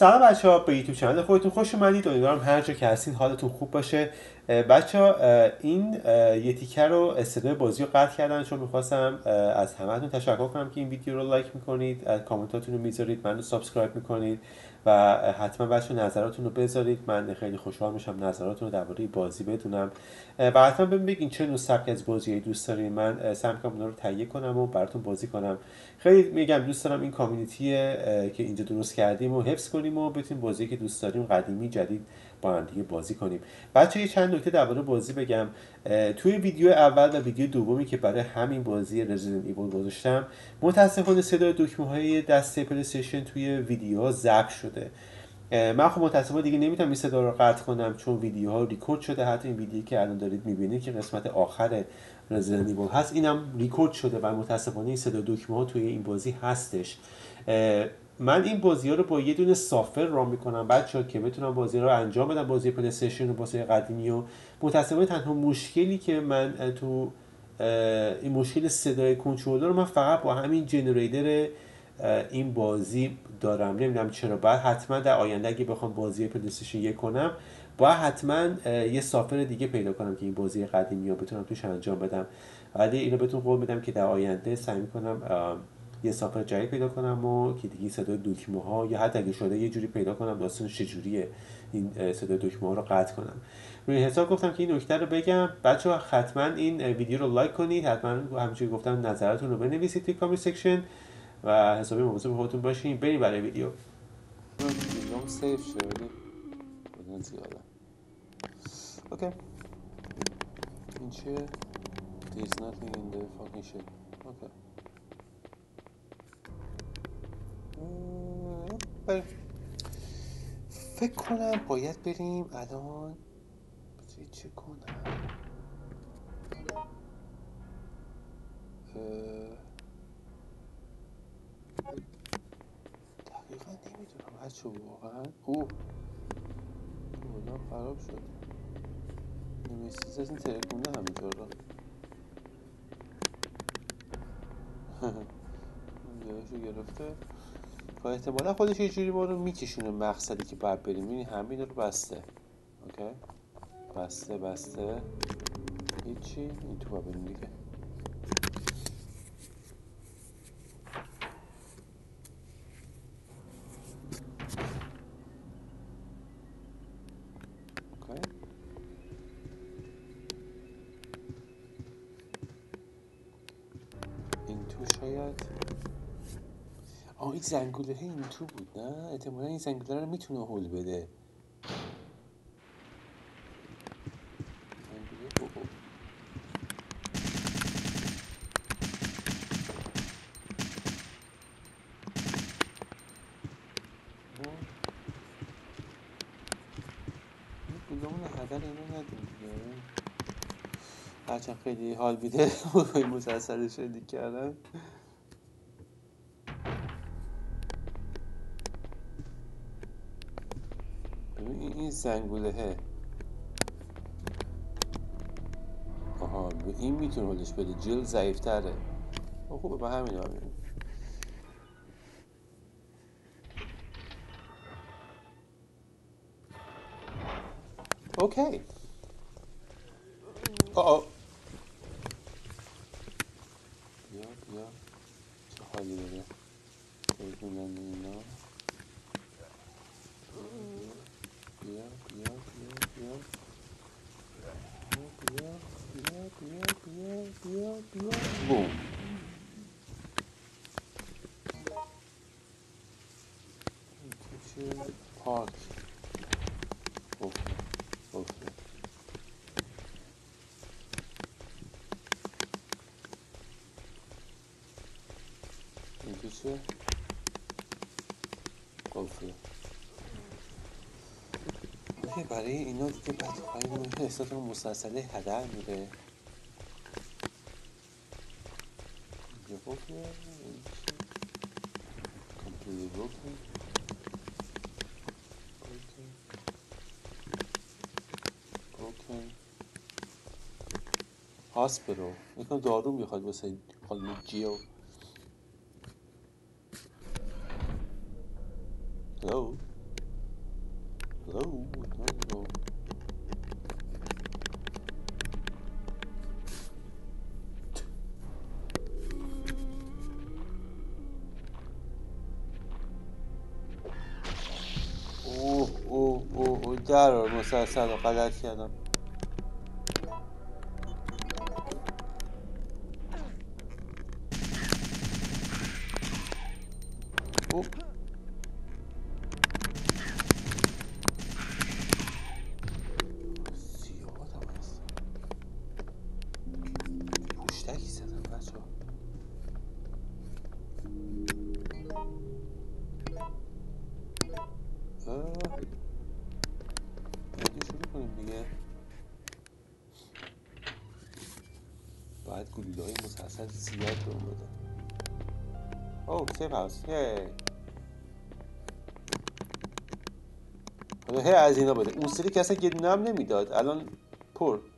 سلام بچه ها به YouTube channel خودتون خوش اومدید. امیدوارم هر جا که هستین حالتون خوب باشه. بچه ها این یه تیکه رو ابتدای بازی رو قطع کردم چون می‌خواستم از همتون تشکر کنم که این ویدیو رو like می‌کنید کامنتاتون رو می‌ذارید من رو subscribe می‌کنید. و حتما بچه نظراتون رو بذارید. من خیلی خوشحال میشم نظراتون رو درباره بازی بدونم. و حتما بهم بگین چه نوع سبک از بازی دوست دارین. من سعی می‌کنم رو تهیه کنم و براتون بازی کنم. خیلی میگم دوست دارم این کامیونیتی که اینجا درست کردیم و حفظ کنیم و بتونیم بازی که دوست داریم قدیمی جدید با هم دیگه بازی کنیم. بچه یه چند نکته درباره بازی بگم. توی ویدیو اول و ویدیو دومی که برای همین بازی رزیدنت ایول گذاشتم متاسفانه صدای دکمه های دسته پلی توی ویدیوها ضبط شده. من خب متاسفانه دیگه نمی‌تونم این صدا رو قطع کنم چون ویدیوها ریکورد شده. حتی این ویدیویی که الان دارید می‌بینید که قسمت آخر رزیدنت ایول هست اینم ریکورد شده و متاسفانه این صدا دکمه ها توی این بازی هستش. من این بازی ها رو با یه دونه سافر را می‌کنم. بچه که بتونم بازی رو انجام بدم بازی پلی و بازی قدیمی و متاسفانه تنها مشکلی که من تو این مشکل صدای کنترلر رو من فقط با همین جنریتر این بازی دارم. نمی‌دونم چرا. باید حتما در آینده اگه بخوام بازی پلیستشن یک کنم باید حتما یه software دیگه پیدا کنم که این بازی قدیمی رو بتونم توش انجام بدم. ولی اینو بهتون قول میدم که در آینده سعی می‌کنم یه software جدید پیدا کنم و که دیگه صدای دکمه ها یا حتی اگه شده یه جوری پیدا کنم داستان چجوریه این صدای دکمه ها رو قطع کنم. روی حساب گفتم که این نکته رو بگم. بچه ها حتما این ویدیو رو like کنید. حتما همچنین گفتم نظراتون رو بنویسید توی comment section و حسابی مواظب خودتون باشین. بریم برای ویدیو. اوکی. این چیه؟ There's nothing in the fucking okay بریم فکر کنم باید بریم الان. بذاری چه کنم. دقیقا نمی‌دونم بچه واقعا. او اولا خراب شد. نمیسیز از این ترکونده همینطور را جایشو گرفته. و احتمالا خودش یه جوری ما رو میکشونه مقصدی که باید بریم. این همین رو بسته. اوکی؟ بسته بسته. هیچی؟ این تو دیگه این تو شاید این زنگوله این تو بود نه؟ احتمالا این زنگوله رو می‌تونه هول بده. هرچند خیلی حال این مسلسل شدی کردن ببین این زنگوله آها به این می‌تونه حالش بده. جل ضعیفتره. خوبه به همین هم اوکی. آه بیا بیا. چه حالی داره؟ اینا. Boom. Pause. برای اینا دیگه بدخواهی احساس مسلسله هدر بروکن هاسپرو یکم دارو می‌خواد واسه خانم جیو در رو مسلسل رو غلط کردم اوه. هاوس یه حالا هی از اینا بده. اون سری که اصلا دونه هم نمی‌داد. الان پر.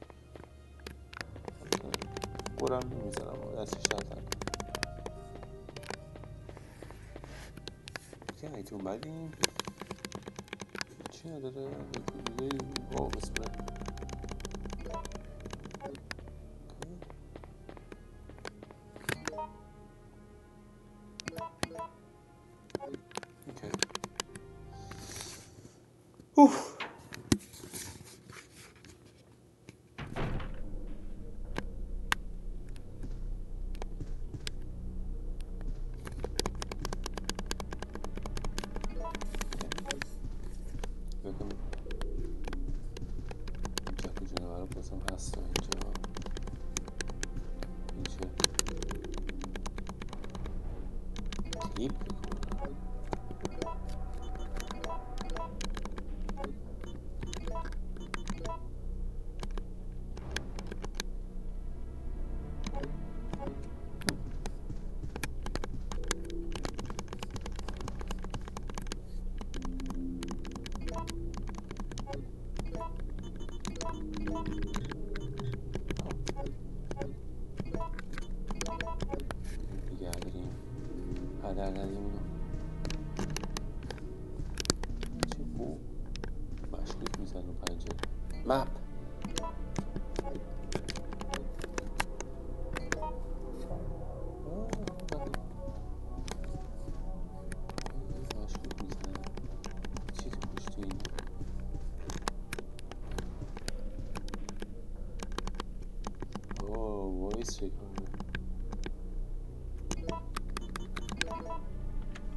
اوه voice record ه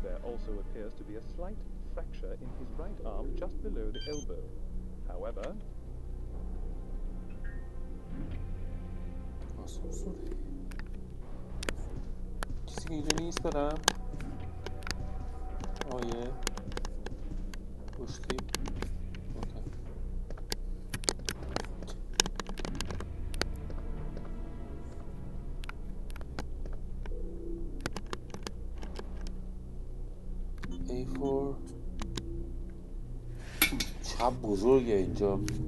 There also appears to be a slight fracture in his right arm just below the elbow. However, آسانسوره چیزی که اینجا نیست دارم آیه پشتی okay چه بزرگه اینجا نگاه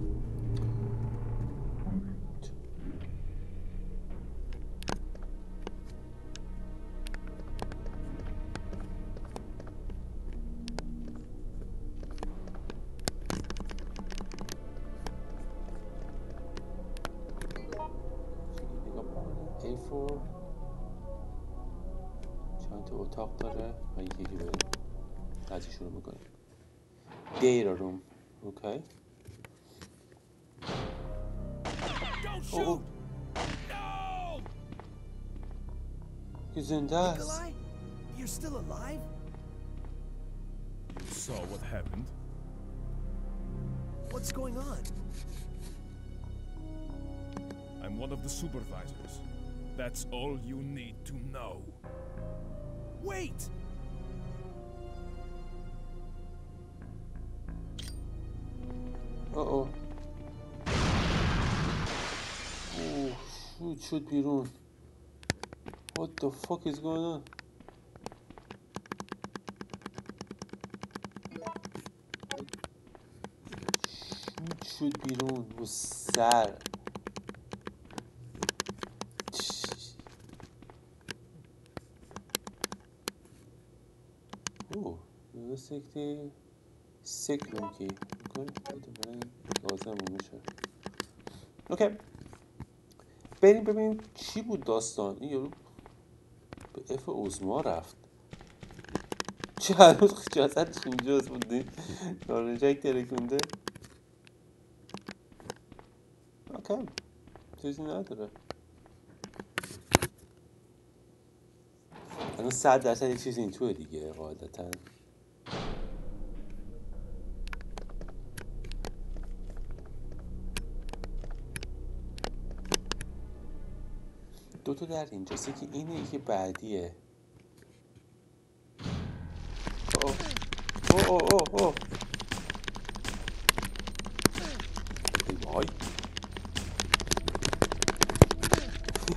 poisoned us. Nikolai, you're still alive? You saw what happened. What's going on? I'm one of the supervisors. That's all you need to know. Wait! Uh-oh. Oh, should be Birun. What the fuck is going on? شد بیرون رو سر اوه که سکرم کی اوکی احتمالاً لازم میشه اوکی بریم ببینیم چی بود داستان این یارو اف اوزما رفت. چه هنوز جسدش اینجاست بودی؟ نارنجک ترکونده اوکی چیزی نداره. الان صد درصد یه چیز این توه دیگه قاعدتاً. در اینجاست. که اینه یکی بعدیه. اوه اوه اوه اوه اوه. ای وای.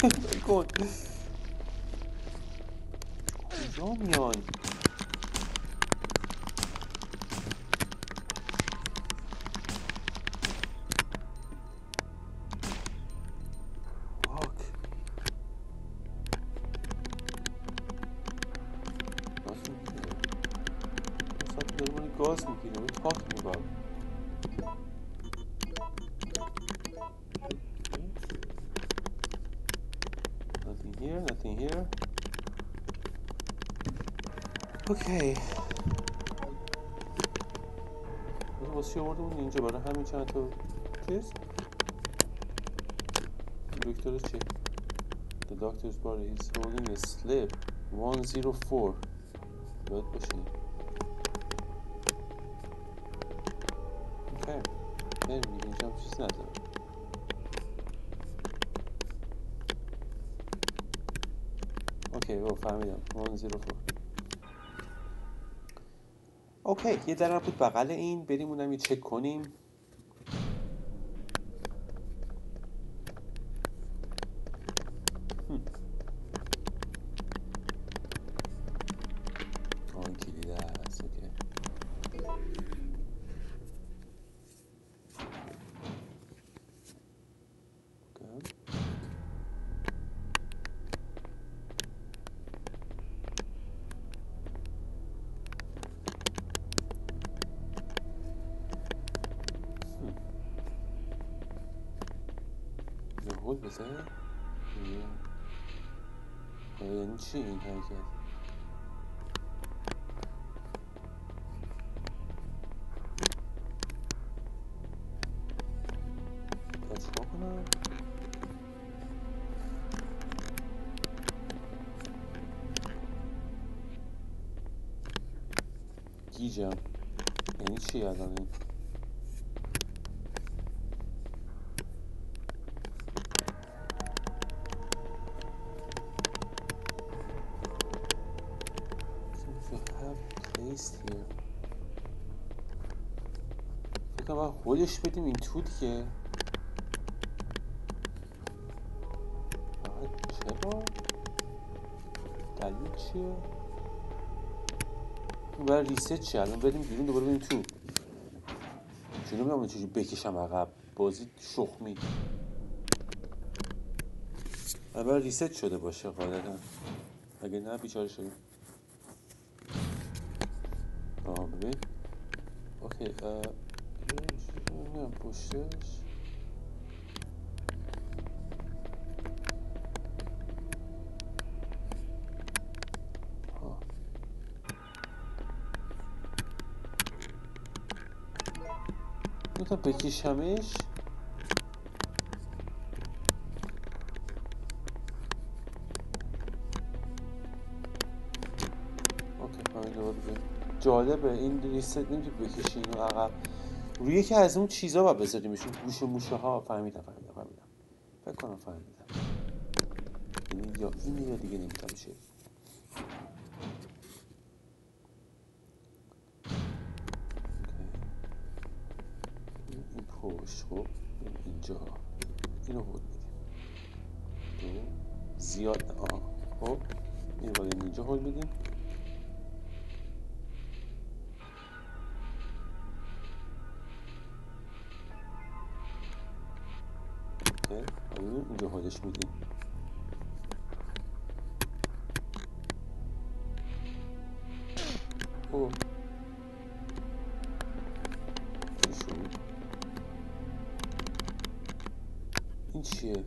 کن کجا میان اوکی واسه چی آوردمون اینجا برای همین چند تا چیز دکتر چی؟ The doctor's body is holding a slip 104 باید باشه اوکی. بریم دیگه اینجا هم چیز نداره okay او فهمیدم. 104 okay یه درم بود بغل این بریم اونم یه چک کنیم هم. آه این کلیده هست okay اوکی. یه هول بزنه یه آه، یعنی چی این حرکت باید چیکار کنم گیجم یعنی چی الان این seems هولش بدیم این تو دیگه چرا؟ دلیل چیه؟ این برای ریست چیه؟ الان بریم بیرون دوباره بریم تو چون نمی‌دونم چجوری بکشم عقب بازی شخمی اول ریست شده باشه قاعدتا اگه نه بیچاره شدیم می‌تونم بکشمش. جالبه این ریست نمی‌تونی بکشی اینو عقب. روی یکی از اون چیزا باید بذاریمشون گوش موشه ها فهمیدم فهمیدم فهمیدم. فکر کنم فهمیدم. این یا این یا دیگه نمی‌تونم چیه چی شد؟ این چیه؟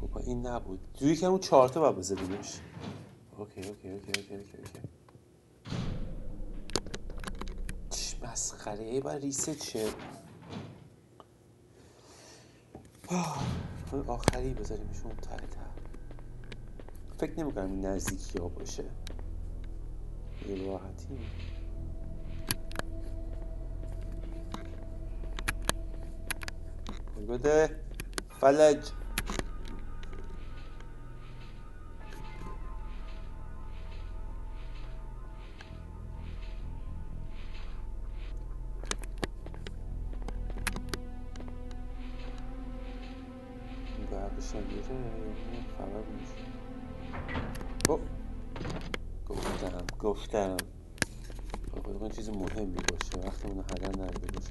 خب این نبود. توی که اون چهارتا باید بذاریمش. okay okay okay okay okay okay. مسخره ای باید ریست شه. اون آخری بذاریمشون ته ته فکر نمی‌کنم این نزدیکی ها باشه. یه راحتی. بده. فلج. میره یه خبر میشه گفتم گفتم. خدا کنه چیز مهمی باشه. وقتی اونو هدر نرده باشه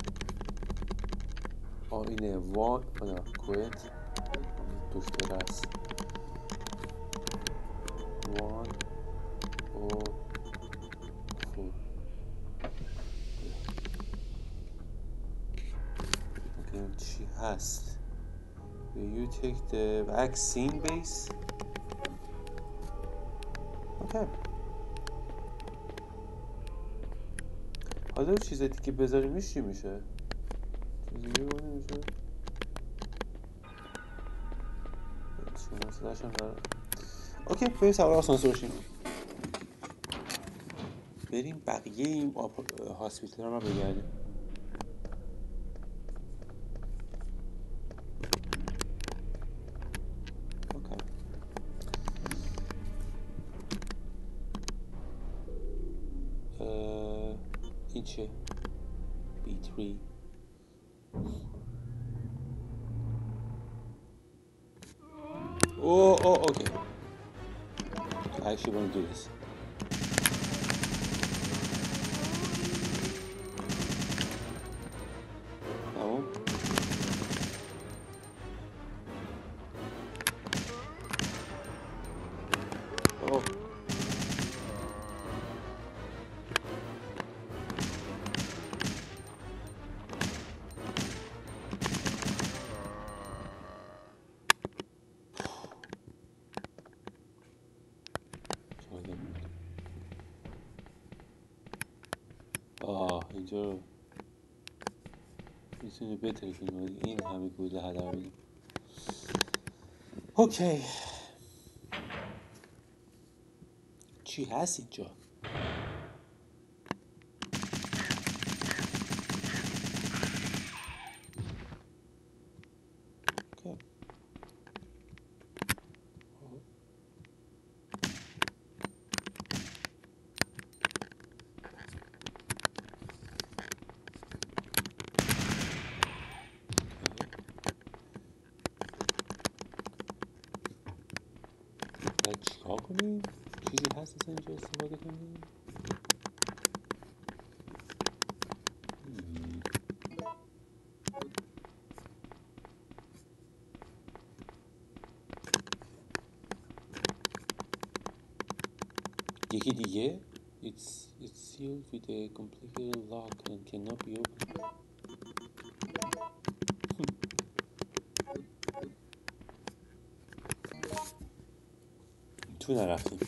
آه اینه وان نه کویت دکتر است وان او فور ببینیم چی هست Will you take the vaccine base? Okay. حالا چیز دیگه بذاریمش چی میشه؟ چیز دیگه داره اوکی بریم سوار آسانسور شیم بریم بقیه این. هاسپیتال رو بگردیم می‌تونی بتری کنی ولی این همه گوله هدر بدیم اوکی. چی هست اینجا؟ It's, it's sealed with a completely lock and cannot be opened. Hmm. Tuna rafting.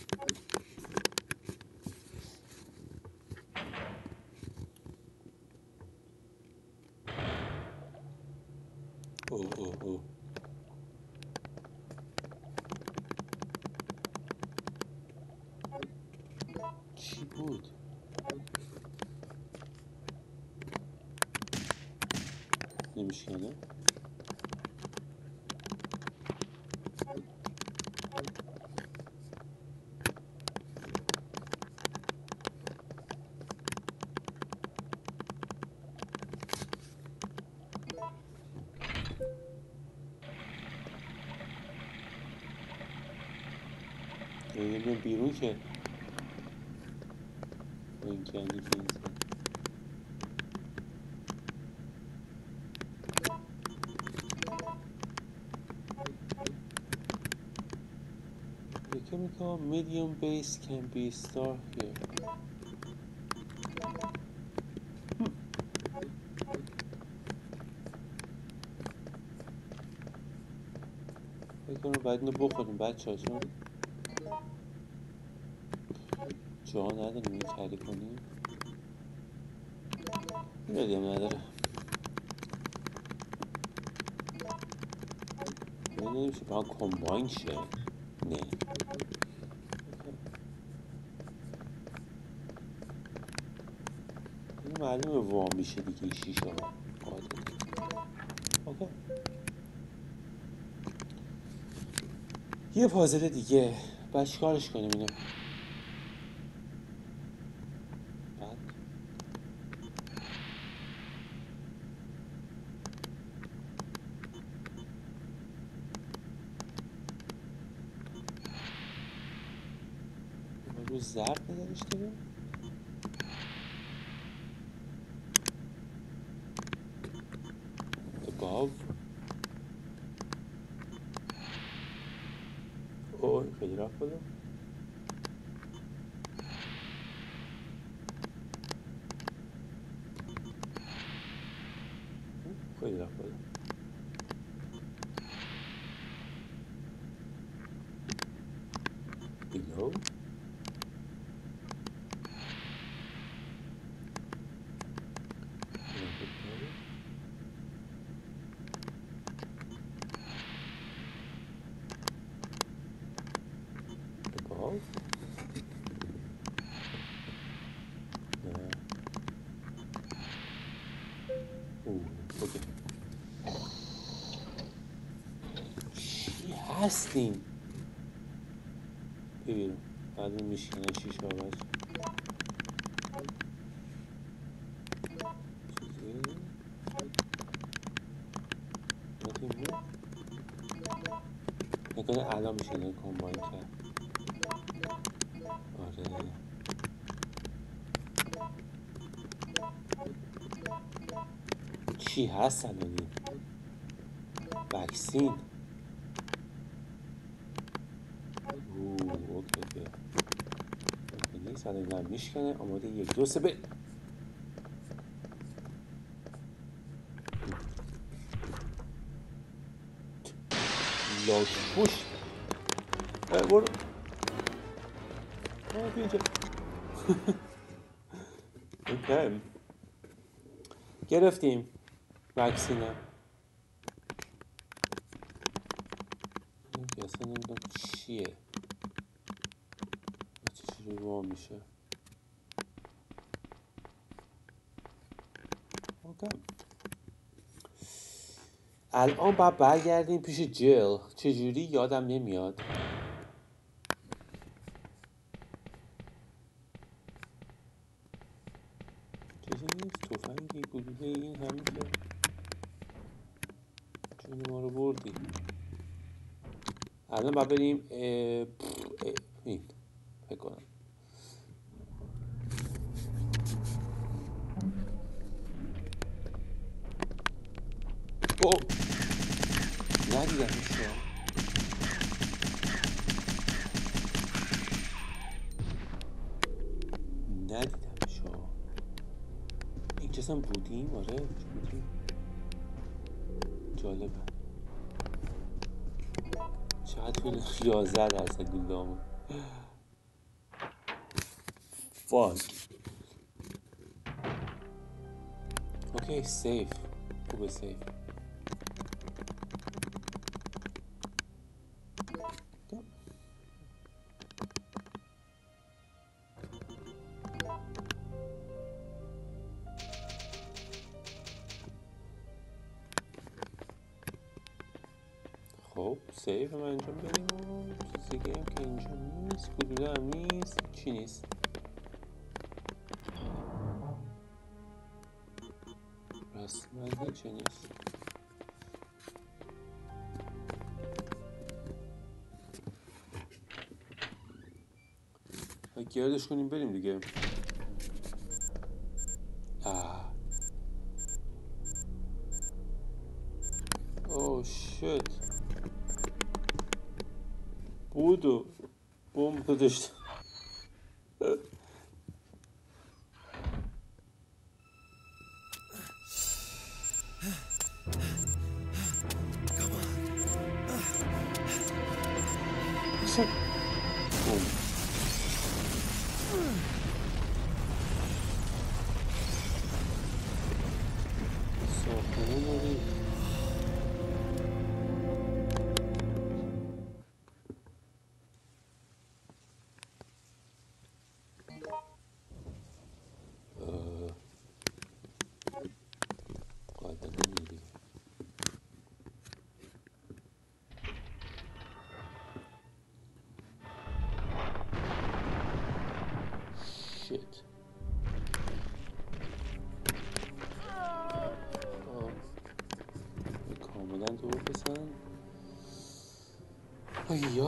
بیرون که با این کندی که نیست. The chemical medium base can be stored here. فکر کنم باید اینو بخوریم بچه ها چون جا نداریم این کری کنیم ایرادی هم نداره نمیشه با هم کمباین شه. نه. این معلومه وام میشه دیگه این شیشه ها یه پازل دیگه. بعد چیکارش کنیم اینو بعد رو زرد نگرش داریم above اوه این خیلی رفت بودم خیلی رفت بودم below above. There. Ooh, okay. چی هستیم. ببینم بعد چیزی Nothing more? نکنه الان میشه اینو combine کرد. آره. چی هست الان vaccine اوه okay okay الان اینم میشکنه. آماده یک دو سه به اه، برو. گرفتیم. وکسینم این که اصلا نمی‌دونم چیه و چجوری وا میشه اوکی الان باید برگردیم پیش جل چجوری؟ یادم نمیاد چیزی نیست تفنگی گلوله این همین که جون ما رو بردی الان باید بریم اه، پف، اه، این فکر کنم او ندیدمش رو. ندیدمش رو. اینجا اصلا بودیم؟ آره بودیم. جالبه. چقدر طول 11 درصد گولدامون فاک اوکی سیف. خوبه سیف. رسما هیچی نیست و گردش کنیم بریم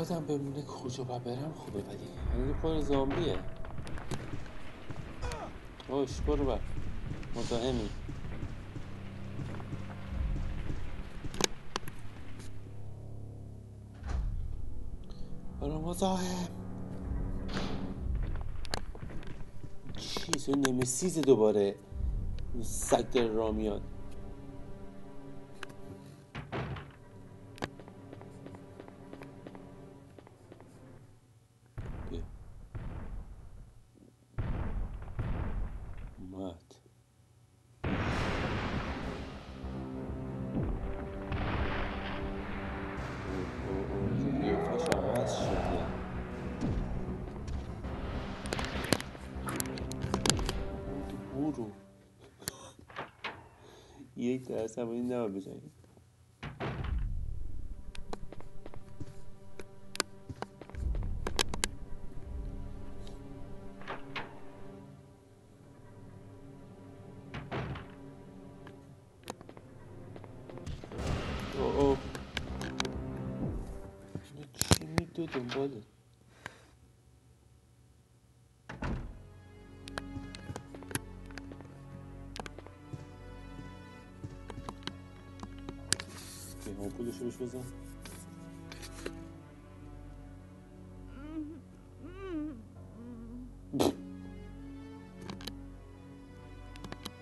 یادم بمونه کجا باید برم خوبه ولی الان پر زامبیه. خوش برو بر. مزاحمی. برو مزاحم. چیز نمیسیز دوباره. سگ در را میاد. عصبانی نباید بزنی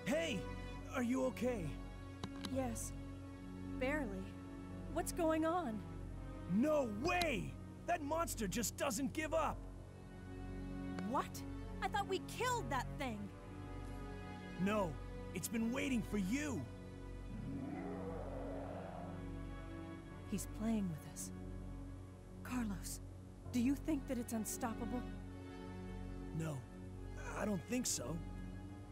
Hey! Are you okay? Yes. Barely. What's going on? No way! That monster just doesn't give up! What? I thought we killed that thing! No, it's been waiting for you! He's playing with us. Carlos, do you think that it's unstoppable? No, I don't think so.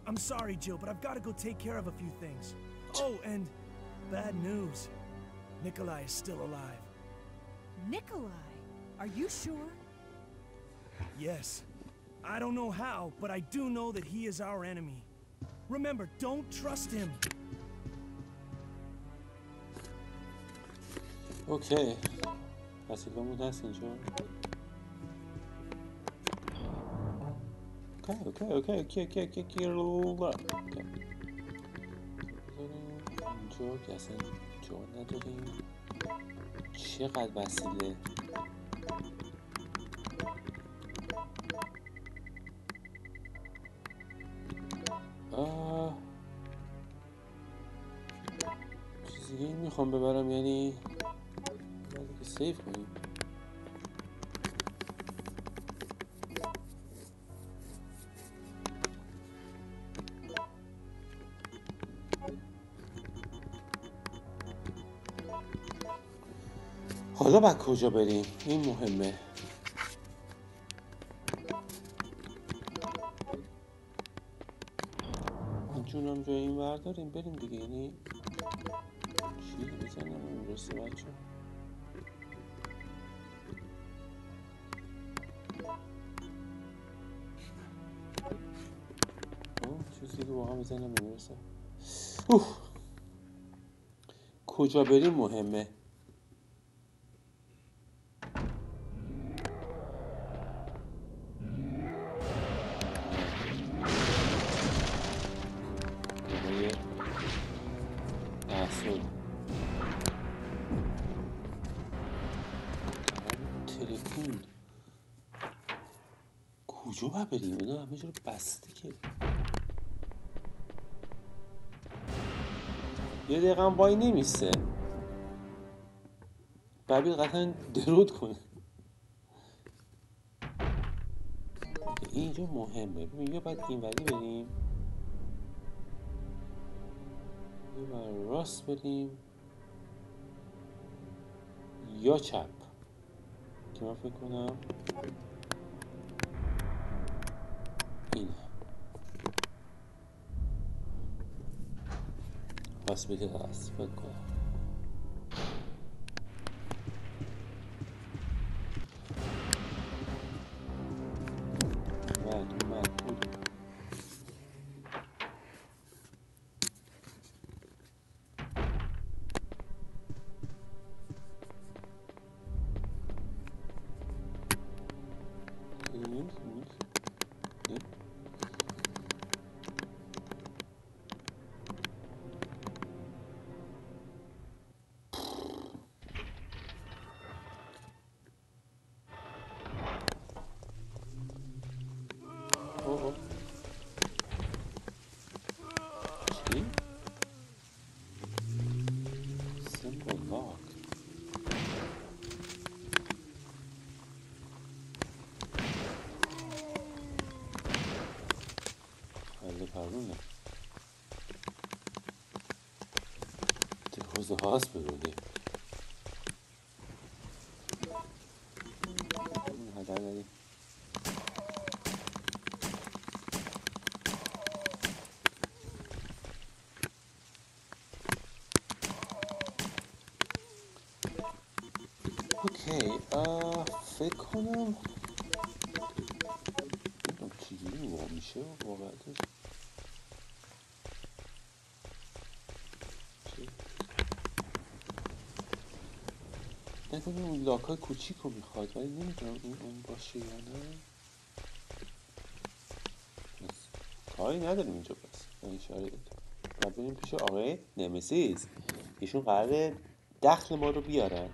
I'm sorry, Jill, but I've got to go take care of a few things. Oh, and bad news. Nikolai is still alive. Nikolai, are you sure? Yes. I don't know how, but I do know that he is our enemy. Remember, don't trust him. اوکی. وسیله‌مون هست اینجا. okay okay okay okay okay okay اینجا که اصلا جا نداریم. چقدر وسیله؟ آه. چیز دیگه می‌خوام ببرم یعنی سیف کنیم. حالا باید کجا بریم؟ این مهمه. جونم جای این ور داریم بریم دیگه. یعنی بزنم نمی‌رسه اوه. کجا بریم مهمه؟ تلفن. کجا باید بریم؟ اینا همه جا رو بسته که یه دقیقه هم وای نمیسته ببین قطعا درود کنه. اینجا مهمه. ببین یا باید اینوری بریم. یا راست بریم. یا چپ. که من فکر کنم اینه راست بگه راست فکر نکنه اون لاک های کوچیک رو می‌خواد ولی نمی‌دونم این اون باشه یا نه. کاری نداریم اینجا من اشاره و بریم پیش آقای نمسیس ایشون قراره دخل ما رو بیارن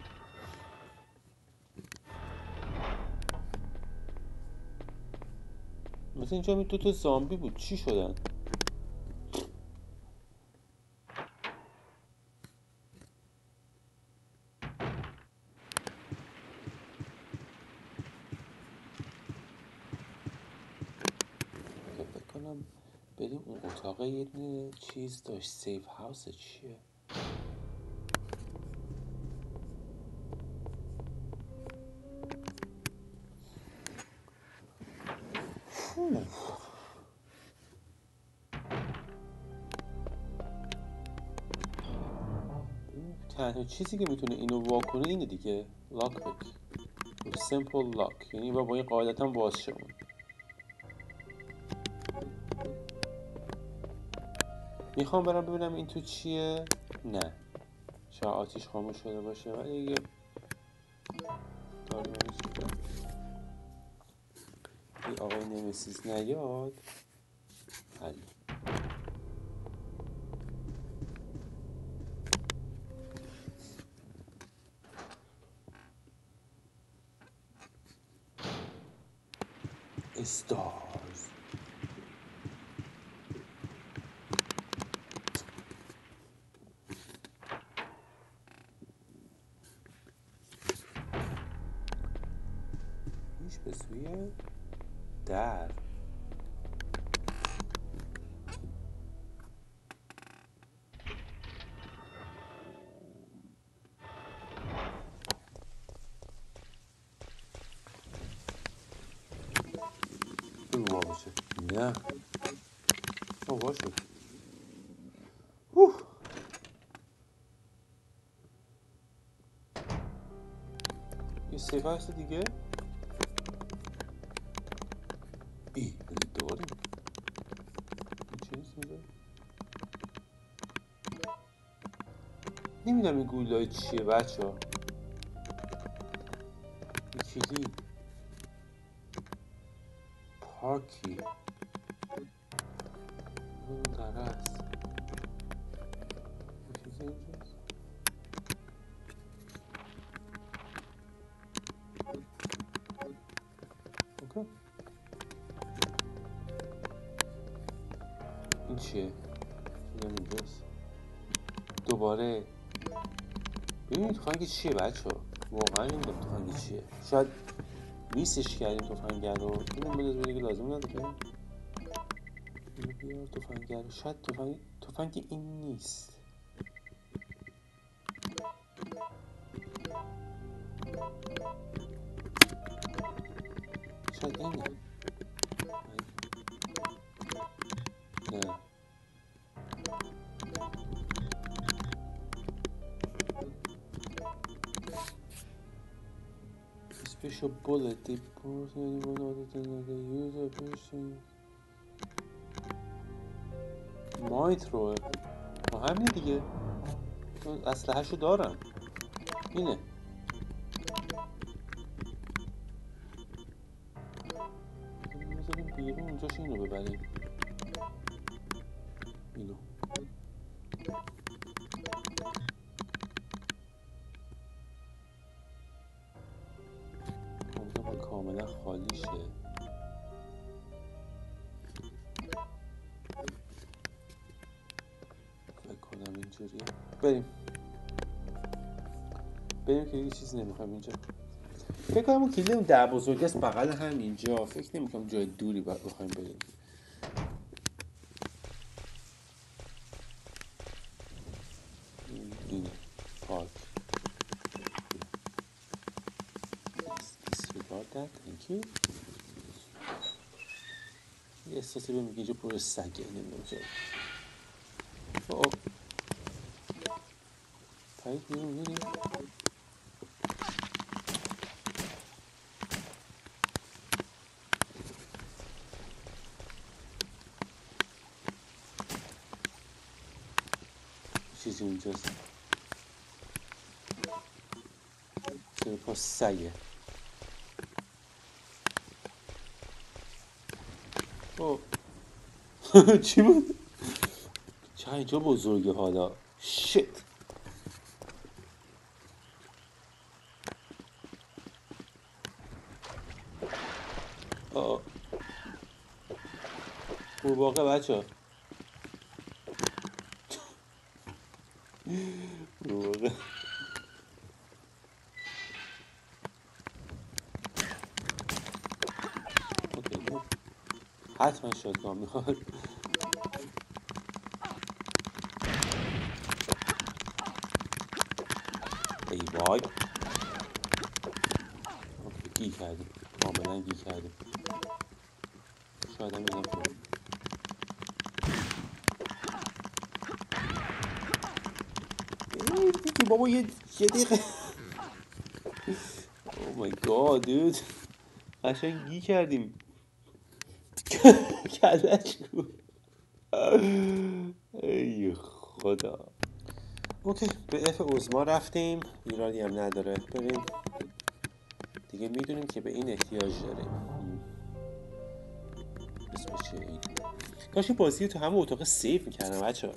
مثل اینجا می دو تا زامبی بود. چی شدن خب، فکر کنم بریم اون اتاق یه چیز داشت سیف هاوس چیه تنها چیزی که می‌تونه اینو وا کنه اینه دیگه. لاک پیک سیمپل لاک یعنی با با این قاعدتا باز شه می‌خوام برم ببینم این تو چیه؟ نه. شاید آتیش خاموش شده باشه ولی نداشته. این آقای نمیسیز نیاد؟ سیف هست دیگه؟ ای دوباره این چیز اینجا؟ نمی‌دونم این گولای چیه بچه ها کلید پارکی اون دره تفنگ چیه بچه واقعا این تفنگ چیه شاید میسش کردیم تفنگر رو اینو بذار دیگه لازم نداره بیار تفنگر رو شاید تفنگ تفنگ این نیست bullet, they put anyone other than the user person. مایتروه با همین دیگه اسلحهشو دارم اینه بذاریم بیرون اونجاش اینو ببریم چیزی نمی‌خوایم اینجا. فکر کنم اون کلید اون در بزرگ است بغل همینجا فکر نمی‌کنم جای دوری بخوایم بریم. اینه پارک. Disregard that thank you. یه احساسی بهم میگه اینجا پر سگه نمی‌دونم چرا. اوه پایید بیرون میریم چیزی اونجاست چرا پا اوه. چی بود؟ چه اینجا بزرگه حالا. شت آه. واقع بچه واقع اوکی این شادگاه می‌خواد. ای وای. گی کردیم. کاملا گی کردیم. شاید هم. ای دیگه بابا یه یه دقیقه. oh my god dude قشنگ گی کردیم. کلش کو ای خدا. okay به F عظما رفتیم. ایرادی هم نداره. بریم دیگه می‌دونیم که به این احتیاج داریم. اسمش این. کاش این بازی تو همه اتاق save می‌کردم بچه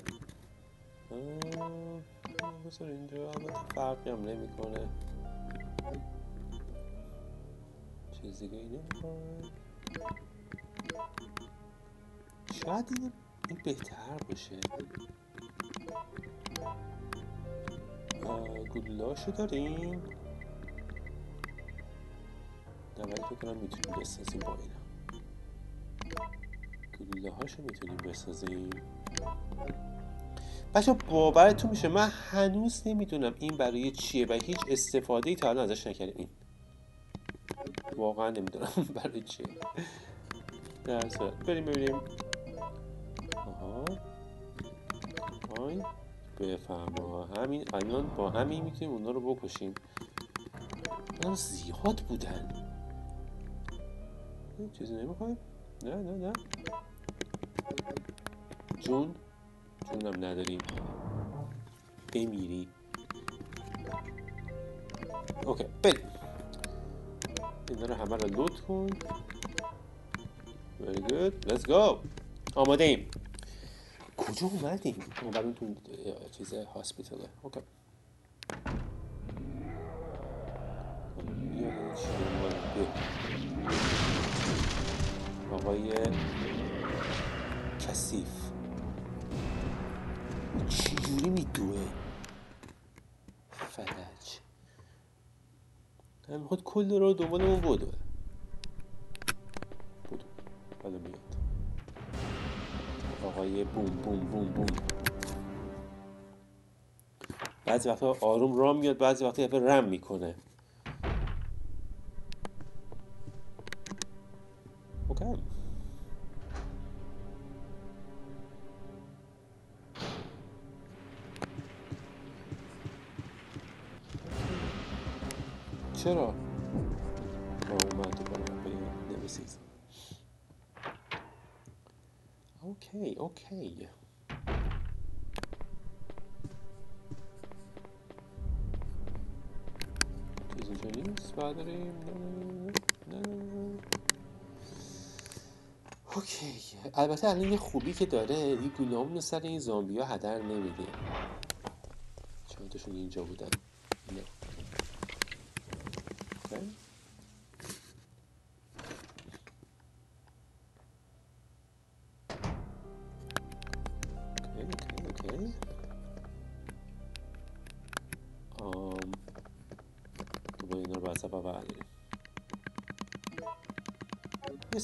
بذار اینجا. البته فرقی هم نمی‌کنه. چیز دیگه ای نمی‌کنه. شاید این, بهتر باشه گلولاشو داریم. ولی فکر کنم می‌تونیم بسازیم با اینا. گلوله هاشو می‌تونیم بسازیم. بچه باورتون میشه من هنوز نمی‌دونم این برای چیه و هیچ استفاده ای تا الان ازش نکردیم این واقعا نمی‌دونم برای چیه. در صورت بریم ببینیم. بفرما همین الان با همین می‌تونیم اونا رو بکشیم. اونا زیاد بودن. چیزی نمی‌خوایم. نه نه نه. جون جونم نداریم. بمیری. okay بریم. اینا رو همه رو load کن. Very good. Let's go. آماده ایم کجا اومدیم؟ اومدیم تو چیز hospital ه. okay. آقای کثیف. چجوری میدوه؟ فلج. هم می‌خواد کل رو دنبالمون بدوه بدو. حالا میاد آقای بوم بوم بوم بوم. بعضی وقتا آروم رام میاد بعضی وقتا یه رم می‌کنه. اوکی چیز اینجا نیست اوکی. البته الان یه خوبی که داره این رو سر این زامبی ها هدر نمیده. چند تاشون اینجا بودن؟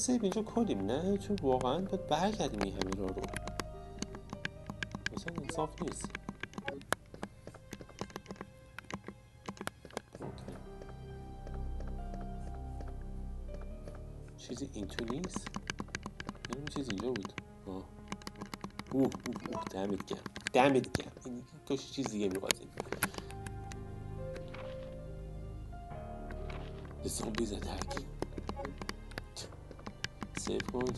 سیب اینجا کنیم نه؟ چون واقعا باید برگردیم این را رو. مثلا انصاف نیست. چیزی این تو نیست؟ این چیز اینجا بود. آه. اوه اوه اوه دمت گرم. دمت گرم. این کاش چیز دیگه می‌خواستیم. The zombies attacking سیف کن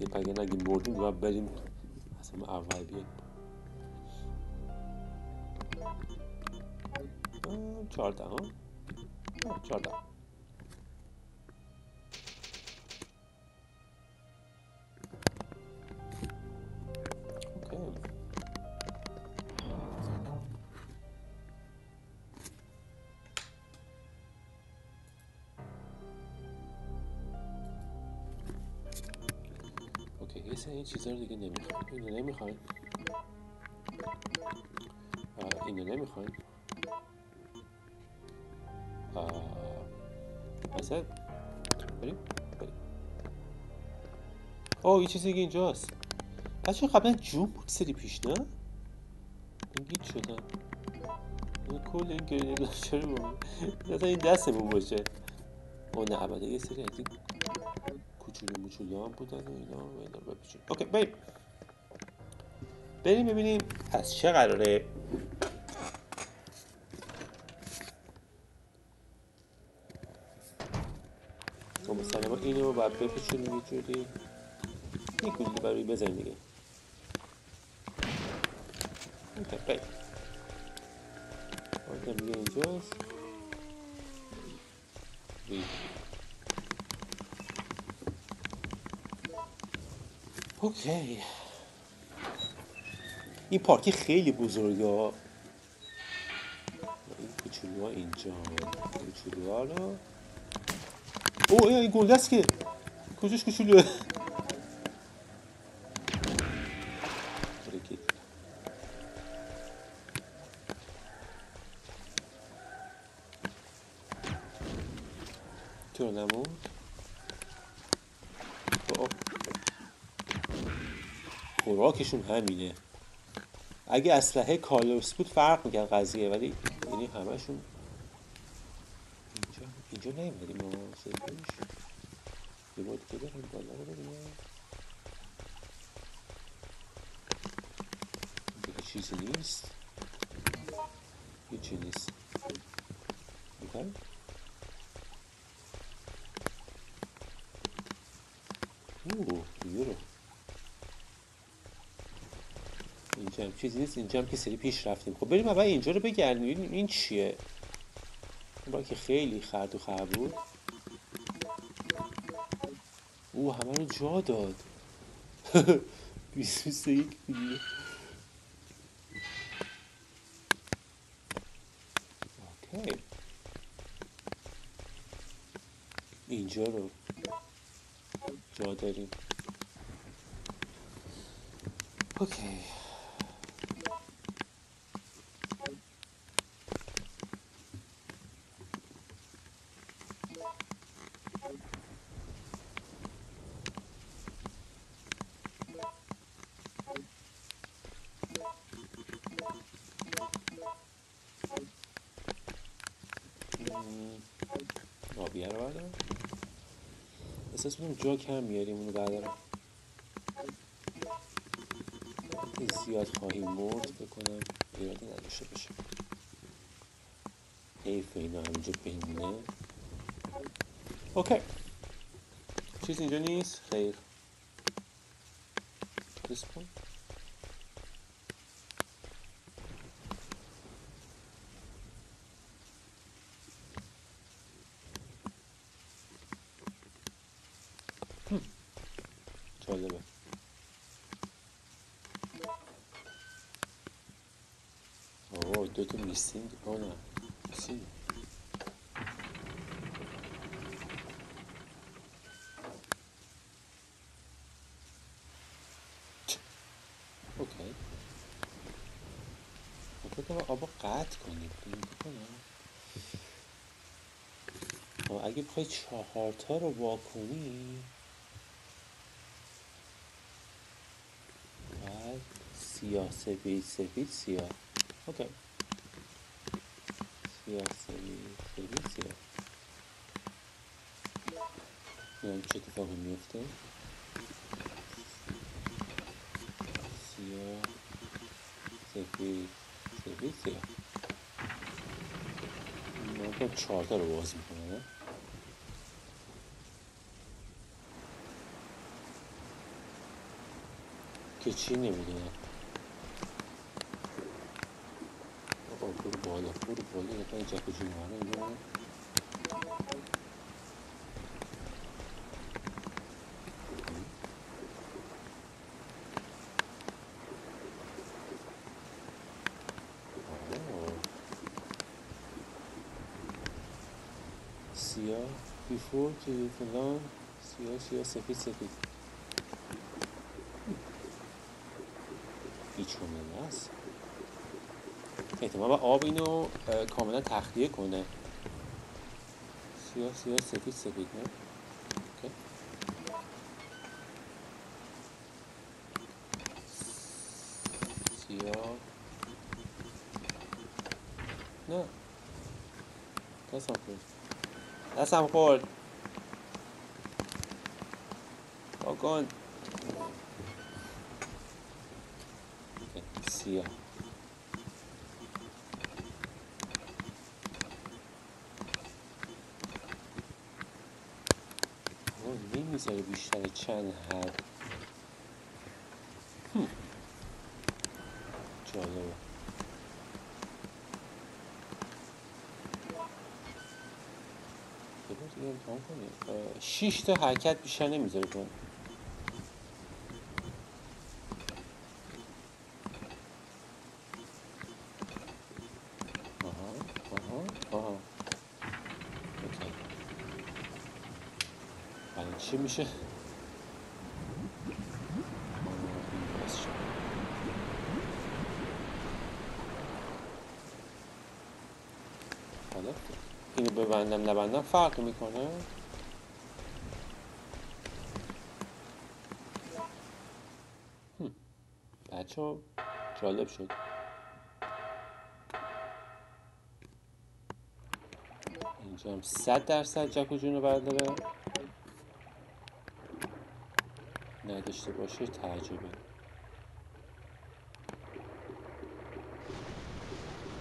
یه پگه نگه مردیم باید بریم. اصلا اول بیایم. چهارده ها؟ چهارده. چیزا رو دیگه نمی‌خوایم اینو نمی‌خوایم آه، اینو نمی‌خوایم مثلا بریم اوه یه چیزی دیگه اینجاست. بچه قبلا جون بود سری پیش نه؟ گیت این کل این گرینه چرا من. این دستمون باشه. او نه البته یه سری از این کوچولو موچولو هم بودن و اینا و اینا رو بپیچون اوکی بریم. بریم ببینیم پس چه قراره. خب مثلا ما اینو باید بپیچونیم یه جوری. یه گولی برای بزنیم دیگه. اوکی بریم. آدم دیگه اینجاست. اوکی. این پارکی خیلی بزرگه. این کوچولوها اینجا کوچولوها رو او این گلده است که. کجاش کوچولوه؟ ترکید. چرا نموند خب. خوراکشون همینه. اگه اسلحه کالوس بود فرق می‌کرد قضیه ولی یعنی همشون اینجا اینجا نمیداریم ما یه باید که بریم بالا رو ببینیم. اینجا چیزی نیست. هیچی نیست. اوکی اوه یورو. چیزی نیست اینجا هم که سری پیش رفتیم. خب بریم اول اینجا رو بگردیم. این چیه؟ با که خیلی خرد و خر بود. او همه رو جا داد. و یک اوکی. اینجا رو جا داریم. اوکی مم. آبیه رو بردارم احساس می‌کنم جا کم میاریم اونو بردارم. زیاد خواهیم مرد بکنم. ایرادی نداشته باشه حیف اینا همینجا بمونه. اوکی. چیز اینجا نیست؟ خیر. ریسپون جالبه میسینگ آه نه. میسینگ اوکی. فکر کنم آبا قطع کنیم. بکنم اگه بخوای چهارتا رو واکنی بعد سیاه سفید سفید سیاه. اوکی. سفید سفید سیاه ببینم چه اتفاقی میفته سیاه سفید سفید سیاه من خب چهارتا رو باز می‌کنم که چی نمی‌دونم؟ آقا برو بالا برو بالا یه خواهی جک و جونوانه اینو آه. سیاه بیفور توی فلان سیاه سیاه سفید سفید هیچ کنه است احتمال آب اینو کاملا تخلیه کنه. سیاه سیاه سفید سفید نه؟ اوکی. سیاه. نه. خورد دستم خورد کاکن سیاه. نمی‌ذاره بیشتر چند حد. جالبه. دیگه امتحان کنیم. شیش تا حرکت بیشتر نمی‌ذاره کنه آها آها آها اوکی حالا اینو ببندم نبندم فرق می‌کنه؟ بچه جالب شد. اینجا هم صد درصد جک و جونو برداره. نداشته باشه تعجبه.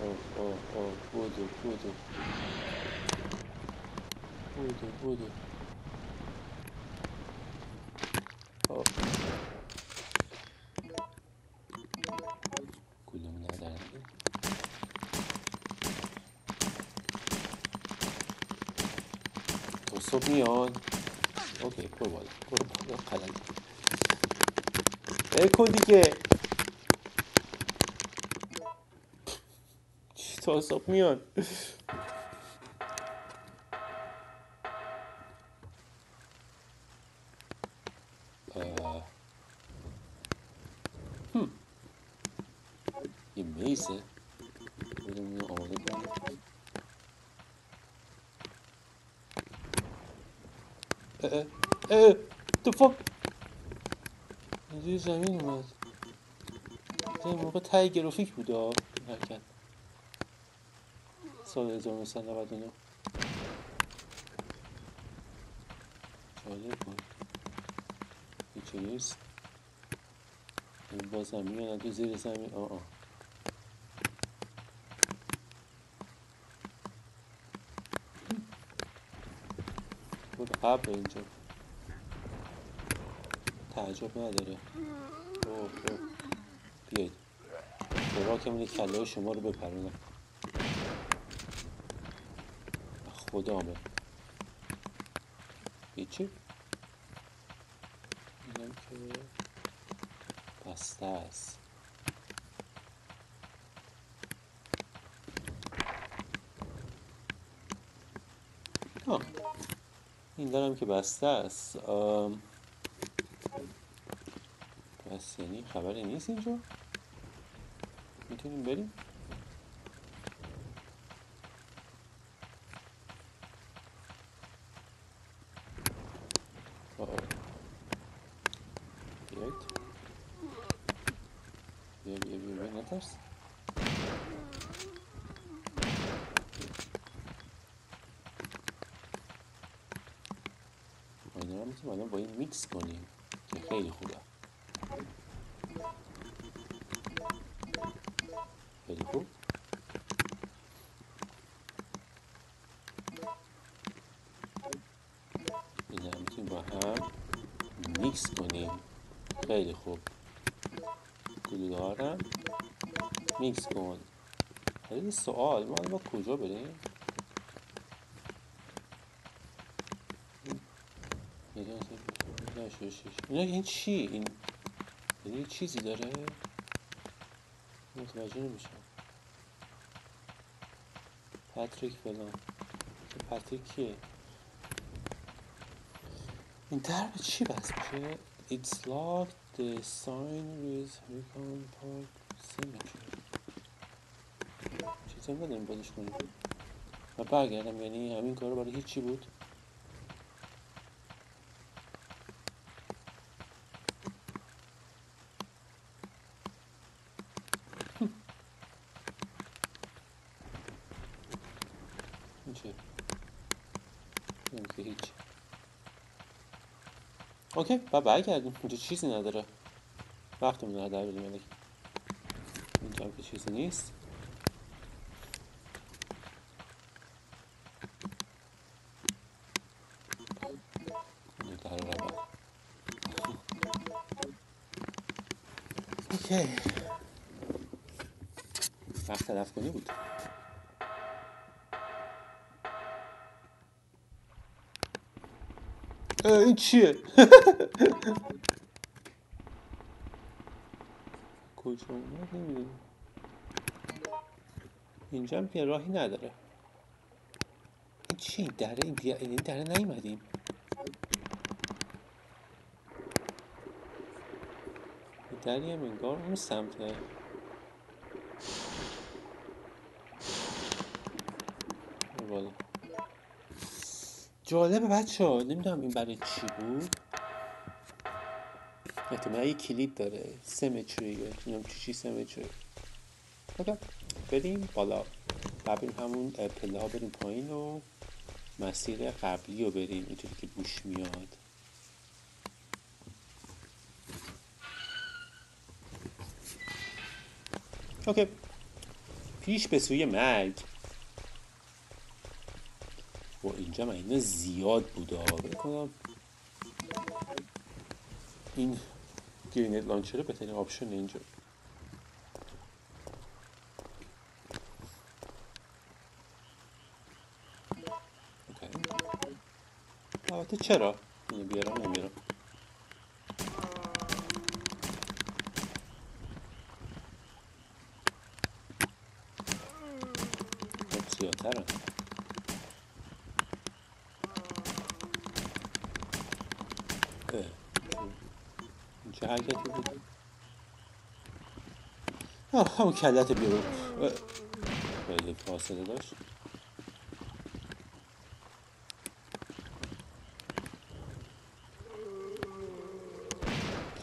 اوه اوه اوه بودو بودو بودو بودو اوه گلوم ندارم تا صبح میاد اوکی برو بالا برو بالا قلم ول دیگه. تا صبح میاد اه. هم. یه میزه بریم اینو آماده کنیم اه اه اه تو فاک روی زمین اومد. این موقع تای گرافیک بود ها حرکت. سال 1999 جالب بود. هیچی نیست این بازم میانن تو زیر زمین. آه آه. بود قبل اینجا. تعجب نداره. اوه بیاید. خوراکمون کله شما رو بپرونم. خدامه. هیچی اینم که بسته است. این دارم که بسته است. آم. یعنی خبری نیست اینجا. می‌تونیم بریم نترس ما اینا رو می‌تونیم الان با این میکس کنیم که خیلی خوبه خیلی خوب اینا رو می‌تونیم با هم میکس کنیم. خیلی خوب. گلوله ها میکس کن. حالا سوال. ما با کجا بریم. اینا این چی؟ این یعنی چیزی داره؟ متوجه نمیشم. پاتریک فلان. پاتریک کیه؟ این در به چی بس میشه؟ It's locked. The sign with Recon Park Cemetery چیزی هم نداریم بازش کنیم؟ و برگردم یعنی همین کار برای هیچی بود این چه؟ این که هیچ اوکی و برگردیم. اینجا چیزی نداره. وقتمون رو در بریم یعنی اینجا هم که چیزی نیست. اوکی. وقت تلف کنی بود. این چیه کجا اومد اینجا هم راهی نداره این چی دره این بیا این دره نیومدیم دری انگار اون سمته برو بالا جالبه بچه ها نمی‌دونم این برای چی بود. احتمالا یه کلید داره سیمتریه نمی‌دونم چی چی اوکی بریم بالا. بریم همون پله ها بریم پایین و مسیر قبلی رو بریم اینطوری که بوش میاد. okay پیش به سوی مرگ و اینجا من اینا زیاد بوده. بکنم این grenade launcher بهترین option اینجا. البته چرا اینو بیارم نمیارم خب زیادترن اه. این چه حرکتی بود آه همون کلت بیارو. اه. خیلی فاصله داشت.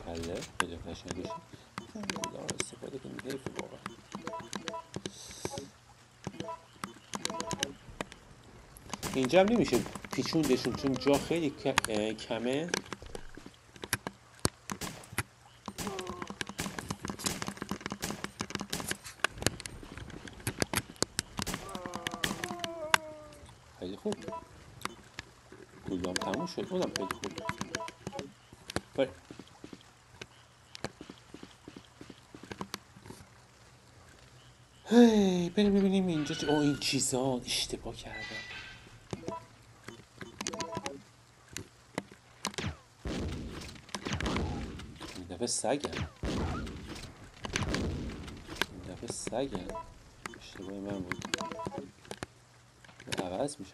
کله خیلی قشنگش دار استفاده کنیم حیف واقعا اینجا هم نمیشه پیچوندشون چون جا خیلی کمه خیلی خوب گلدام اونم خیلی خوب بریم هی بریم ببینیم اینجا چه- این چیزا. اشتباه کردم. این دفعه سگم. این دفعه سگم. اشتباه من بود. عوض میشم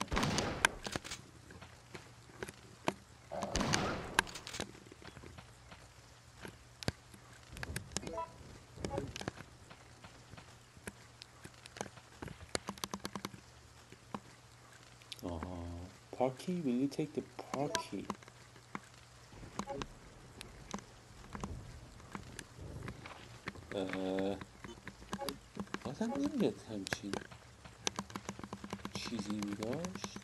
آها Parky, will you take the Parky? اه، یادم نمیاد همچین چیزی می داشت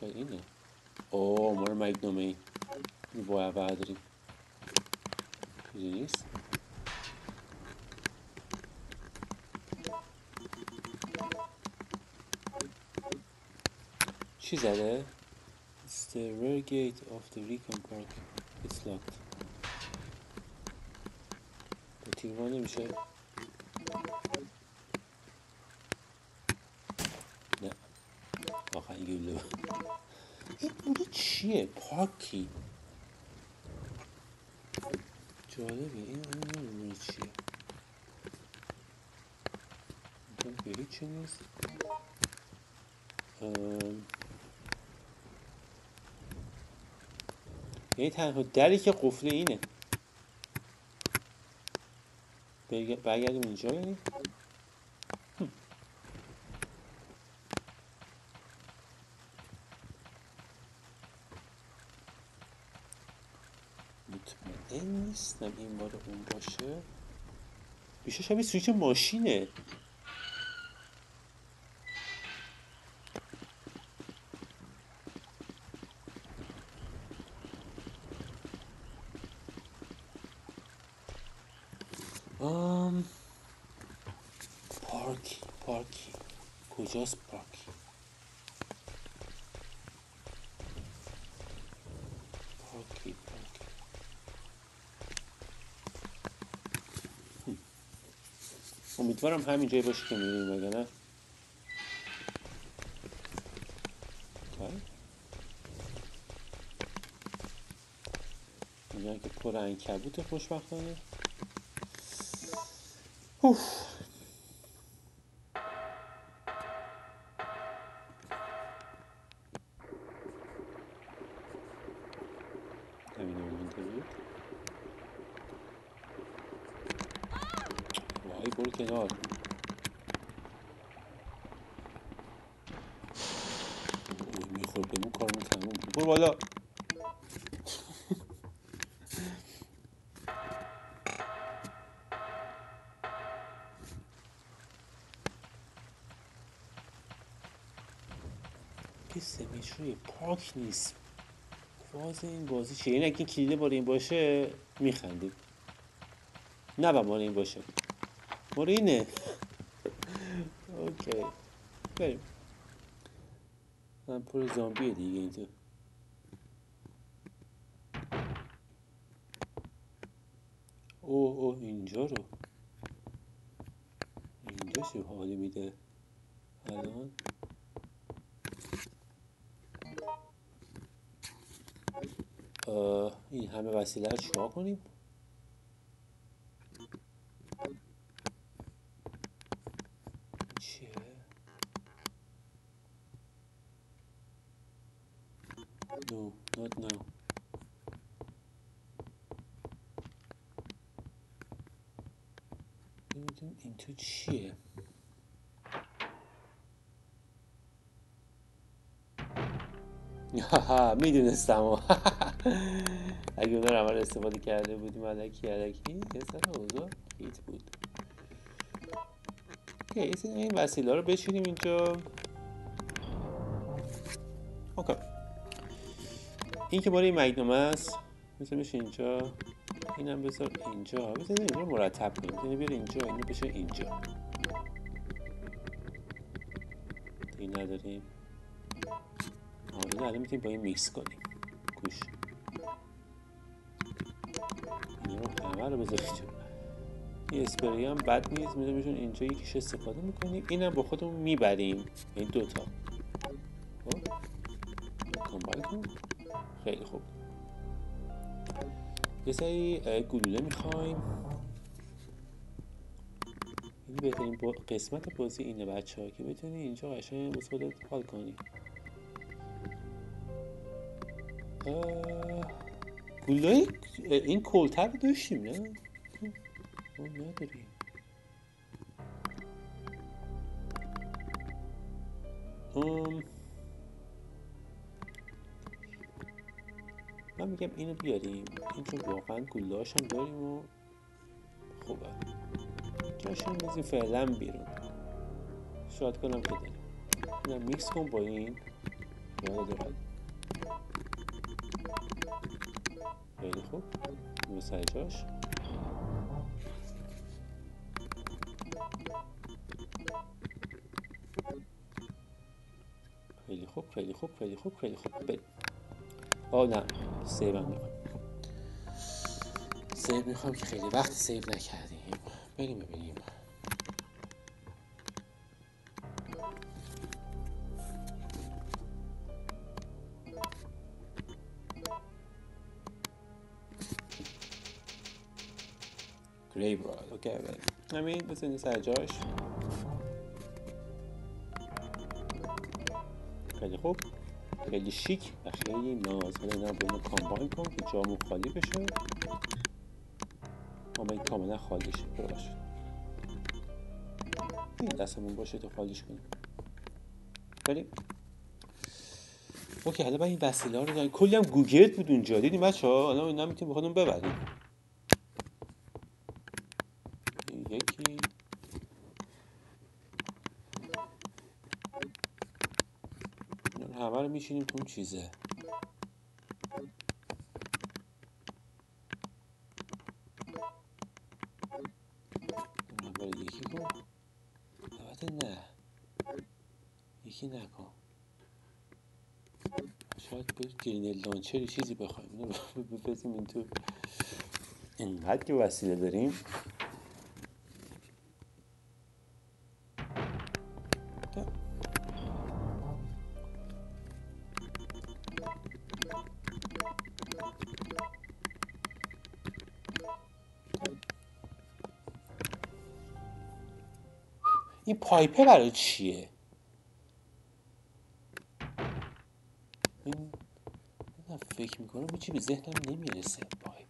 شاید اینه اوه مال مگنومه ای این باید برداریم چیزی نیست چی زده؟ It's the rear gate of the Recon Park. It's locked. با تیر وا نمیشه؟ نه آخرین گلوله این بوده چیه؟ پارکی جالبه این چیه به هیچی نیست ام. یعنی تنها دری که قفله اینه. برگ- برگردیم اینجا یعنی. مطمئن نیستم این بار اون باشه. بیشتر شبیه سویچ ماشینه آم پارکی پارکی کجاست پارکی پارکی پارکی هم. امیدوارم همینجایی باشه که میریم وگرنه اوکی. اینجا که پر عنکبوت خوشبختانه اوف. روی پاک نیست. فاز این بازی چیه؟ این اگه کلیده بار این باشه میخندیم نه با این باشه. مال اینه. اوکی. بریم. من پر زامبیه دیگه اینجا. اوه اوه اینجا رو. اینجا چه حالی میده؟ الان؟ این همه وسیله رو چیکار کنیم؟ چیه؟ No, not now. نمی‌دونم این تو چیه؟ می‌دونستم. اگه اونا رو استفاده کرده بودیم علکی علکی یه سر اوضاع هیت بود. این وسیله رو بچینیم اینجا. اوکی. این که مال این مگنوم است میذاریمش اینجا. اینم بذار اینجا. بذار اینجا رو مرتب کنیم. اینو بیار اینجا اینو بشه اینجا. این نداریم. اینو الان می‌تونیم با این میکس کنیم. گوش. همه رو بذار اینجا این اسپری هم بد نیست میذاریمشون اینجا یکیش استفاده می‌کنیم اینم با خودمون می‌بریم. این دوتا خب؟ کنیم. خیلی خوب. یه سری گلوله می‌خوایم. این بهترین با- قسمت بازی اینه بچه ها که بتونی اینجا قشنگ واسه خودت حال کنی. گلوله این کلتر رو داشتیم نه؟ نداریم. ام، من میگم اینو بیاریم. این چون واقعا گلاش هم داریم و خوبه. جاشو میزیم فعلا بیرون. شاید کنم که داریم. میکس کن با این. یاد خیلی خوب. رو جاش. خیلی خوب خیلی خوب خیلی خوب خیلی خوب. بریم. آه نه. سیو هم سیو می‌خوام که خیلی وقت save نکردیم. بریم ببینیم. graveyard okay بریم همین بزنید سر جاش خیلی خوب. خیلی شیک. و خیلی ناز. حالا اینا رو combine کن که جامون خالی بشه. اما این کاملا خالی شد. ببخشید. این دستمون باشه تا خالیش کنیم. بریم okay حالا باید این وسیله ها رو داریم کلی هم گلوله بود اونجا. دیدیم بچه ها حالا اینا می‌تونیم بخوادم ببریم این یکی اینا همه رو میشینیم تو اون چیزه. اول یکی کن. البته نه. یکی نکن. شاید به گرینل لانچری چیزی بخوایم. بپزیم این تو اینقدر که وسیله داریم. پایپه برای چیه؟ این فکر می‌کنم هیچی به ذهنم نمی‌رسه. پایپ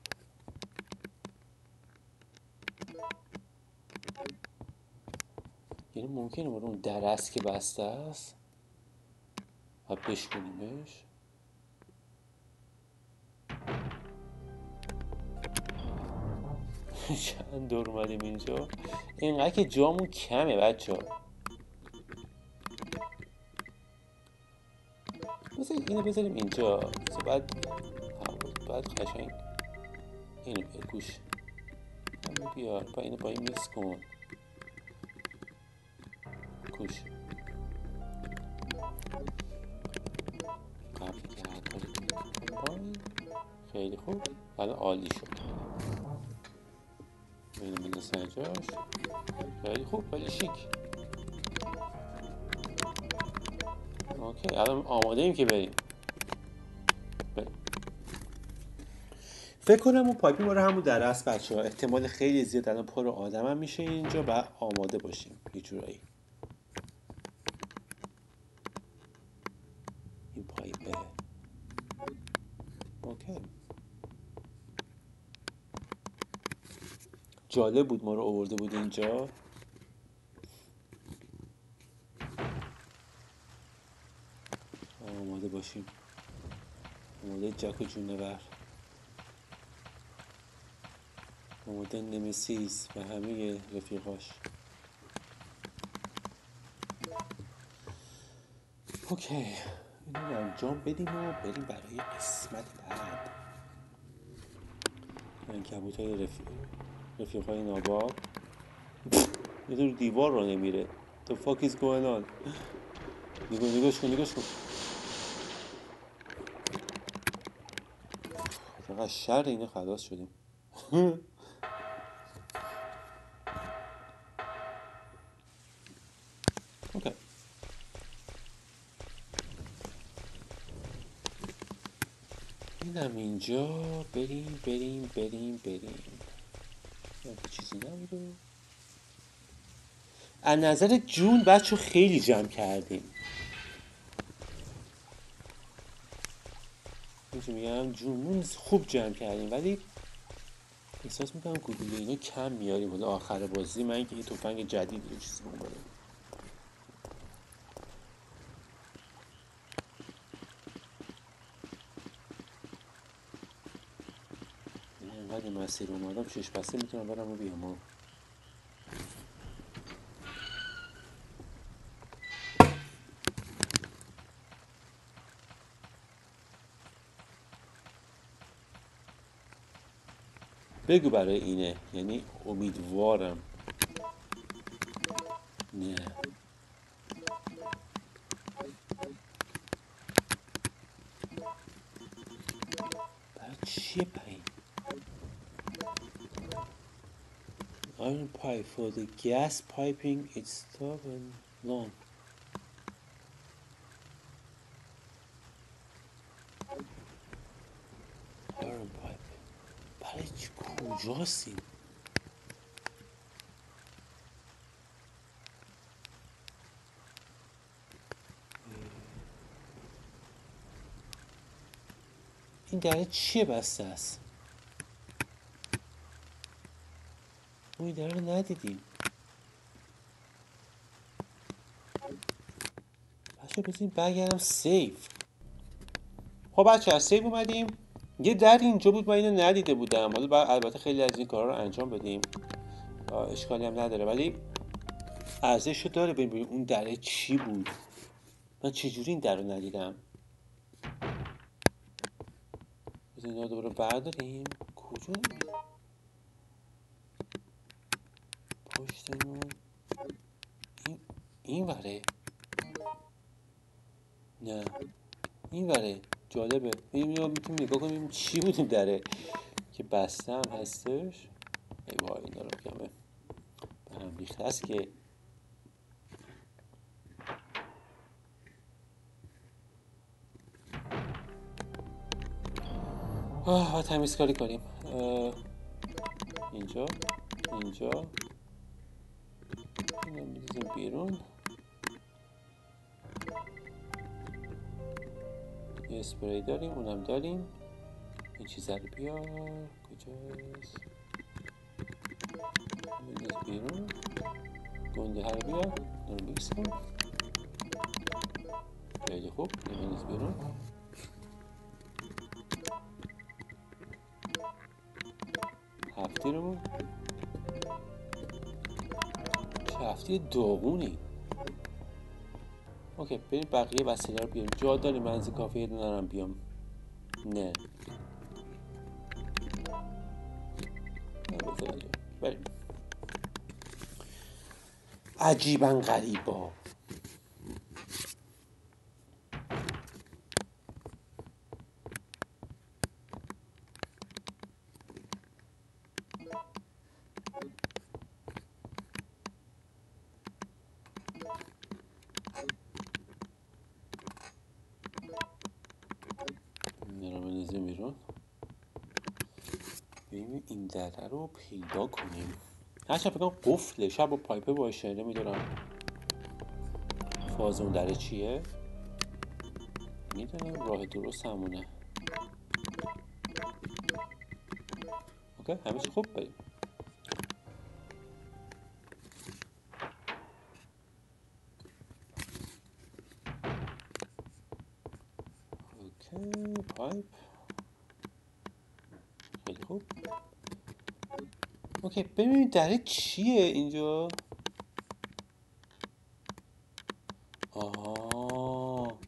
یعنی ممکنه برای اون درست که بسته است و بشکنیمش چند دور اومدیم اینجا؟ اینقدر که جامون کمه بچه ها بذار اینو بذاریم اینجا. بعد بعد قشنگ اینو گوش. بیار. با اینو با این میکس کن. کن. خیلی خوب. الان عالی شد. اینو بنداز سر جاش. خیلی خوب خیلی شیک. okay الان آماده ایم که بریم. بریم. فکر کنم اون pipe ی ما رو همون در است بچه ها احتمال خیلی زیاد الان پر آدم هم میشه اینجا و آماده باشیم. یه جورایی. این پایپه اوکی. جالب بود ما رو آورده بود اینجا. آماده باشیم. آماده جک و جونور آماده نمیسیز و همه رفیقاش. اوکی. اینو انجام بدیم و بریم برای قسمت بعد. این کبوت های رفیق. رفیق های ناباب یه رو دیوار رو نمیره. The fuck is going on? نگاه نگاش کن نگاش کن. فقط شر اینه خلاص شدیم. اوکی. اینم اینجا. بریم بریم بریم بریم. چیزی نبوده. از نظر جون بچه خیلی جمع کردیم. میگم جون خوب جمع کردیم ولی احساس می‌کنم گلوله اینا کم میاریم. حالا آخر بازی من که یه تفنگ جدید یه چیزی بکنم. این مسیر اومدم شش بسته می‌تونم برم و بیام. بگو برای اینه یعنی امیدوارم نه برای چیه پایین Pipe for the gas piping it's stubborn long Iron pipe برای چی این دره چیه بسته است ما این رو ندیدیم. بچه بزنیم برگردم سیف. خب بچه از سیف اومدیم. یه در اینجا بود من اینو ندیده بودم. حالا البته خیلی از این کارا رو انجام بدیم. اشکالی هم نداره ولی ارزش رو داره ببینیم اون دره چی بود. من چجوری این در رو ندیدم؟ رو دوباره برداریم. کجا؟ پشتمون. این این وره نه. این وره جالبه اینو می‌تونیم نگاه کنیم چی بود این دره. که بسته هم هستش. ای وای اینا رو کمه به هم ریخته است که؟ آه باید تمیزکاری کنیم. اینجا اینجا. اینو می‌ریزیم بیرون. یه اسپری داریم اونم داریم. این چیزا رو بیار. کجاست؟ بنداز بیرون. گنده ها رو بیار. رو میکس کن خیلی خوب. بنداز بیرون. هفتی رو چه هفتی داغونی اوکی بریم بقیه وسیله رو بیاریم. جا داریم من از کافه یه دارم بیام. نه. بریم. عجیبا غریبا این رو بندازیم بیرون بریم این دره رو پیدا کنیم. هرچند فکر قفله شب با پایپه با اشاره می‌دونم فاز اون دره چیه؟ می‌دونم راه درست همونه. اوکی خوب؟ بریم. okay pipe خیلی خوب okay ببینید دره چیه اینجا؟ آه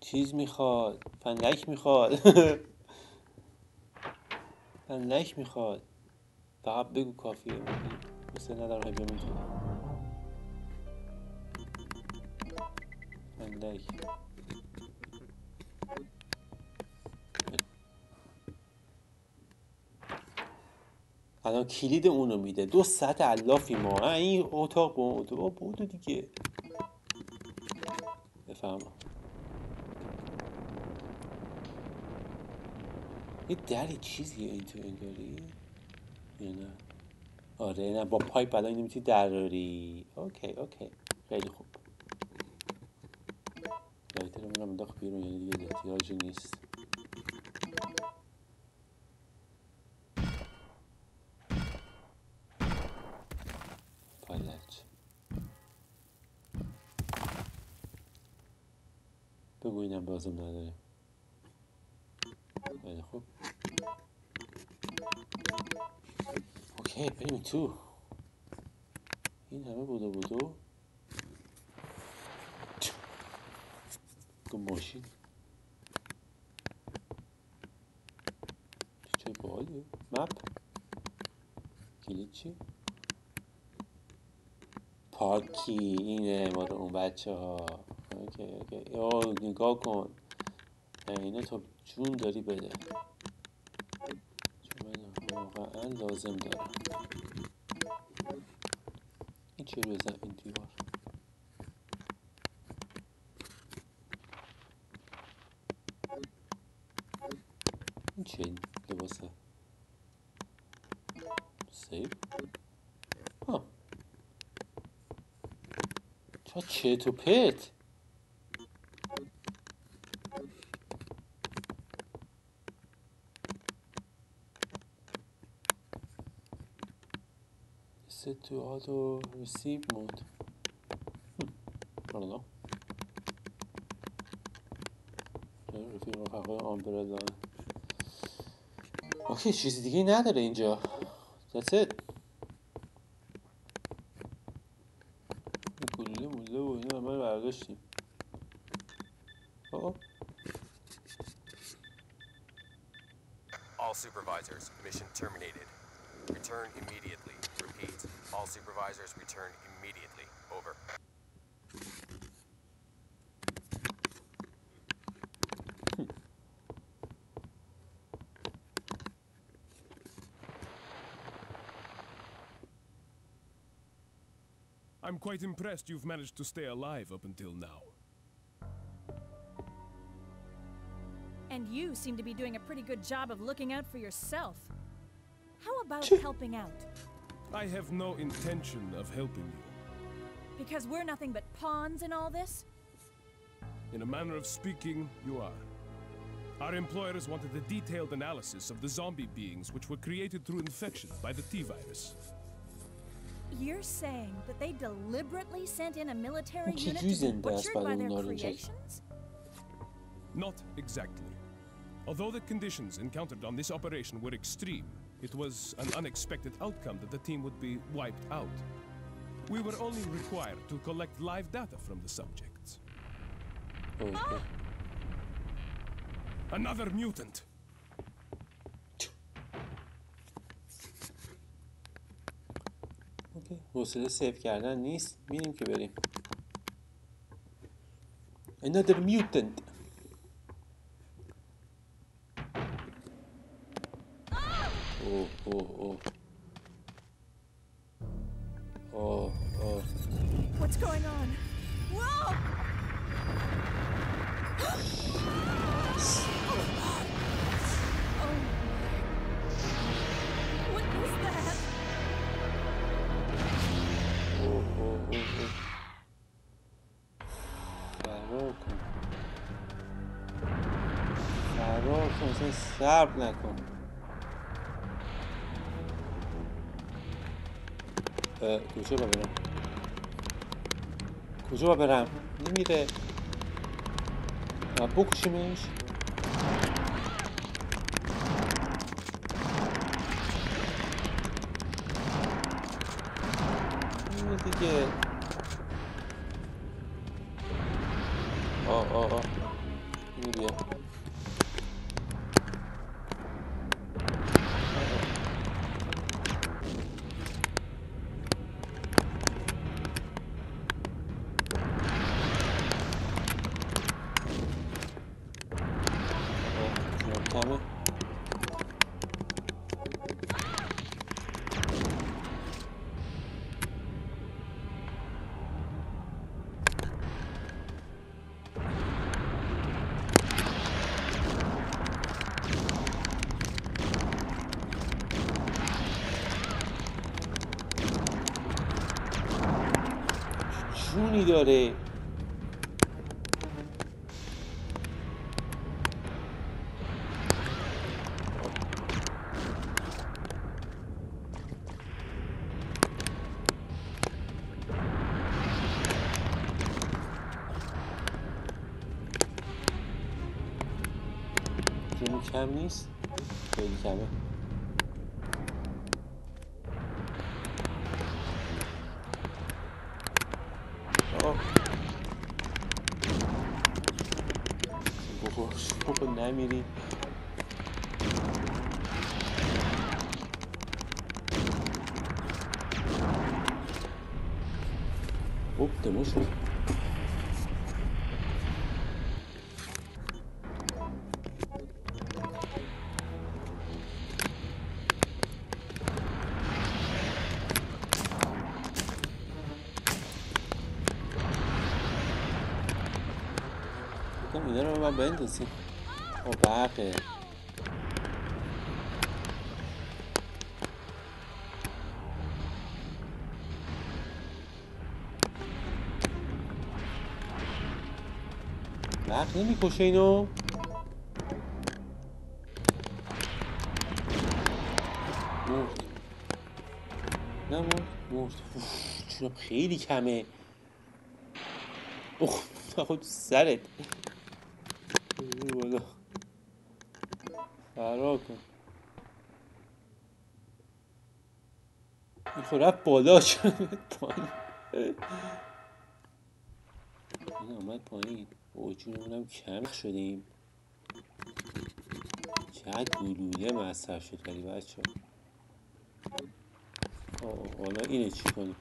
چیز می‌خواد فندک می‌خواد. فندک می‌خواد. فقط بگو کافیه مثل ندارم بیام اینجا فندک. الان کلید اونو میده. دو ساعت علافی ما این اتاق اتاق بودو دیگه. بفهم یه دری چیزیه این تو انگاری؟ یا نه؟ آره نه با pipe الان اینو می‌تونی دراری okay okay. خیلی خوب. لایتر رو میرم انداخت بیرون یعنی دیگه احتیاجی نیست فلج بگو اینم لازم نداره خیلی خوب. اوکی بریم تو. این همه بودو بودو. تو ماشین. چه باحالیه مپ. کلید چی؟ پاکی اینه مال اون بچه ها اوکی اوه نگاه کن. اینا تو جون داری بده. چون من واقعا لازم دارم. این چه بزن این دیوار. این چه لباسه؟ سیب؟ ها چه چت و پت؟ To auto receive mode. Hmm. I don't know. رفیق رفقای آمبرلا اوکی چیزی دیگه نداره اینجا That's it quite impressed you've managed to stay alive up until now. And you seem to be doing a pretty good job of looking out for yourself. How about helping out? I have no intention of helping you. Because we're nothing but pawns in all this? In a manner of speaking, you are. Our employers wanted a detailed analysis of the zombie beings which were created through infection by the T-virus. You're saying that they deliberately sent in a military unit to be butchered by their creations? Not exactly. Although the conditions encountered on this operation were extreme, it was an unexpected outcome that the team would be wiped out. We were only required to collect live data from the subjects. Okay. Another mutant! حوصله سیف کردن نیست. میریم که بریم. Another mutant. صبر نکن. کجا با برم؟ کجا با برم؟ نمیره. بکشیمش. داره. کم نیست؟ اینا رو من بندازیم او برقه برق نمی‌کشه اینو؟ مرد. نه مرد. مرد. چرا خیلی کمه. اوه خود سرت برو بالا فرار کن رفت بالا شد پایین. این آمد پایین. او جونمونم کم شدیم. چقدر گلوله مصرف شد ولی بچه حالا اینه چی کنیم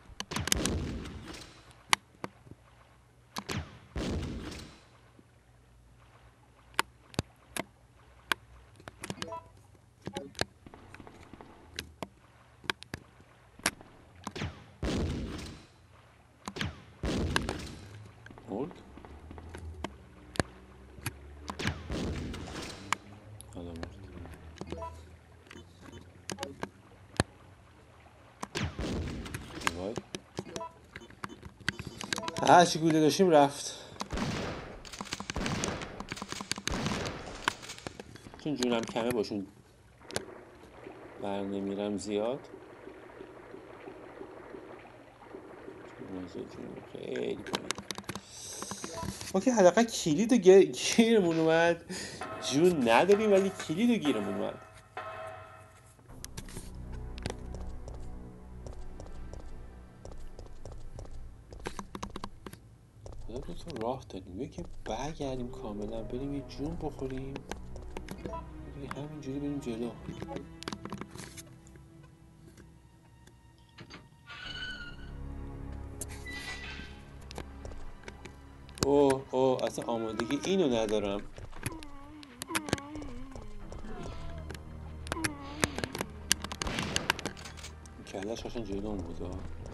مرد حالا مرد وای هرچی گوله داشتیم رفت. چون جونم کمه باشون بر نمیرم زیاد اوکی حداقل کلید و گیرمون اومد. جون نداریم ولی کلید و گیرمون اومد. راه داریم یکی برگردیم کاملا بریم یه جون بخوریم. همینجوری بریم جلو. اوه اوه اصلا آمادگی اینو ندارم. کلش هاشون جلو بود آه.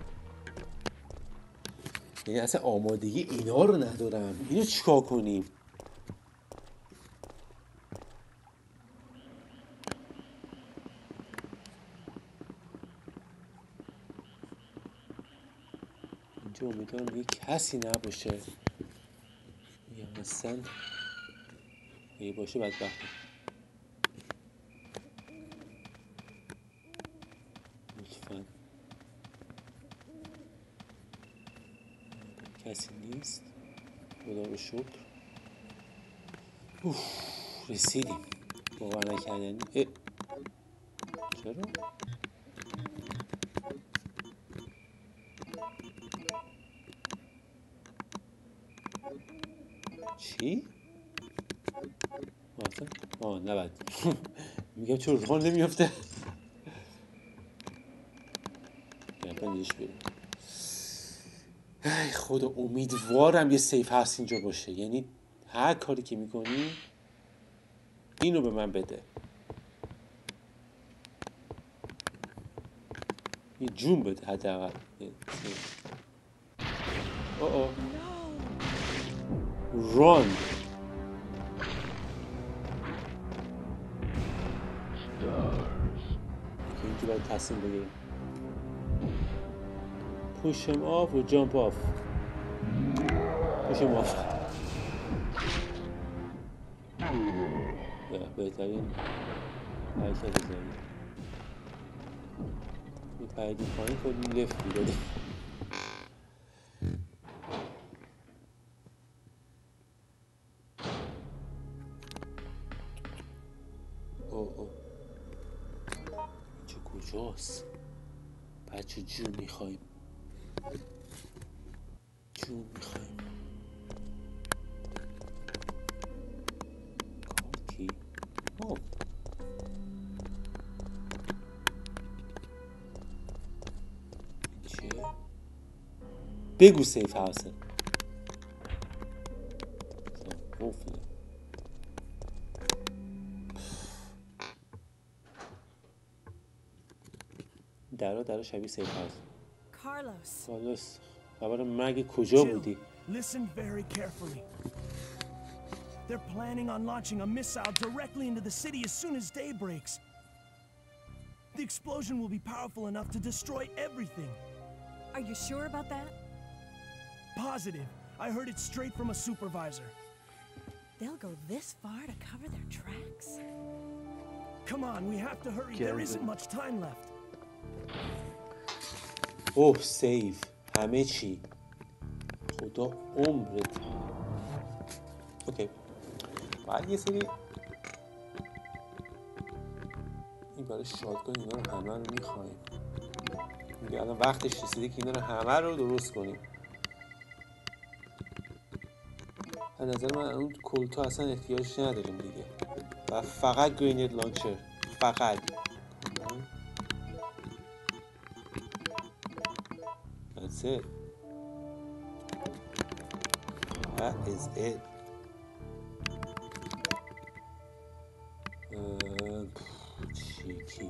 یعنی اصلا آمادگی اینا رو ندارم. اینو چیکار کنیم؟ اینجا امیدوارم یه کسی نباشه. یا مثلا یه باشه بدبخت لطفا کسی نیست. خدا رو شکر. اوف رسیدیم. باور نکردنی. چرا؟ چی؟ آه نه بعد میگم چرا راه نمیافته؟ بندش بریم. ای خدا امیدوارم یه سیف هست اینجا باشه. یعنی هر کاری که می‌کنی اینو به من بده. یه جون بده حداقل. یه- اوه اوه. run که اینجا باید تصمیم بگیریم. Push him off و jump off? Push him off. Yeah, بهترین حرکت زنی میپریدیم پایین کنیم لفت اینجا کجاست؟ بچه جون می‌خوایم بگو سیف هاوسه قفله درا درا شبیه سیف هاوس Carlos. خلاص خبر مرگ کجا Jill, بودی listen very carefully. They're planning on launching a missile directly into the city as soon as day breaks. The explosion will be powerful enough to destroy everything. Are you sure about that? Positive. I heard it straight from a supervisor. They'll go this far to cover their tracks? Come on, we have to hurry. There isn't much time left. اوه سیف همه چی خدا عمرت اوکی باید یه سری این برای شادگاه اینا رو همه رو میخوایم میگه الان وقتش رسیده که اینا رو همه رو درست کنیم از نظر من اون کلتا اصلا احتیاج نداریم دیگه و فقط گرینید لانچر فقط That's it. That is it. اه، چی کی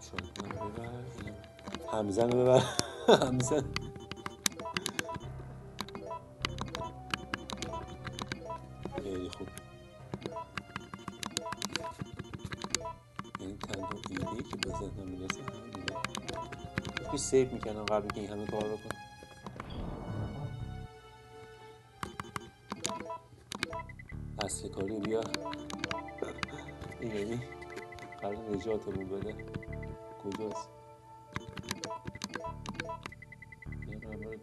شاتگان رو ببر اینم. همزن رو ببر همزن می‌کنم قبل که این همه کار رو کنم. اصل کاری بیا. این یعنی قرار نجاتمون بده. کجاست؟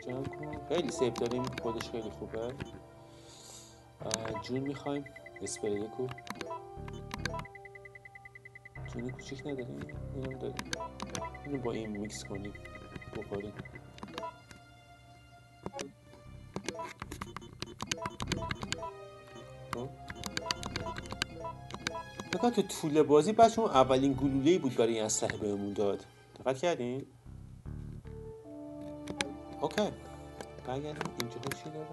جمع کن خیلی save داریم. خودش خیلی خوبه. جون می‌خوایم. اسپری کو. جون کوچیک نداریم. اینم داریم. اینو با این میکس کنیم. بخوریم. خب. فکر تو طول بازی بچه اون اولین گلوله بود برای این اسلحه بهمون داد. دقت کردین؟ اوکی. برگردیم. اینجا چی داره؟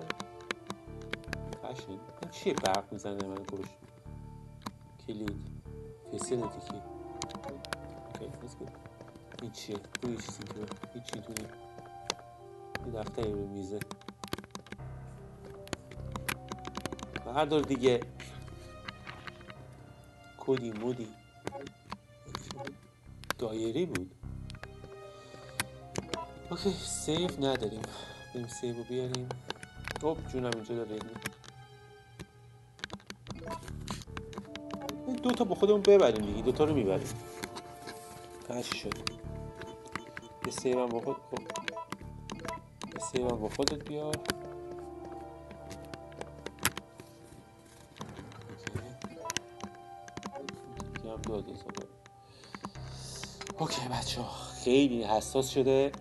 این چیه برق می‌زنه من گوش کلید. فسیلیتی کی اوکی این چیه؟ روی چیزی که هیچی تو یه دفتری رو میزه بردار دیگه. کدی مودی دایری بود. اوکی سیف نداریم. بریم سیف رو بیاریم. خب جونم اینجا داره این دو تا با خودمون ببریم دیگه. دو تا رو می‌بریم. هشت شد. یه سیو هم با خود خب. یه save هم با خودت بیار. OK. بچه ها خیلی حساس شده.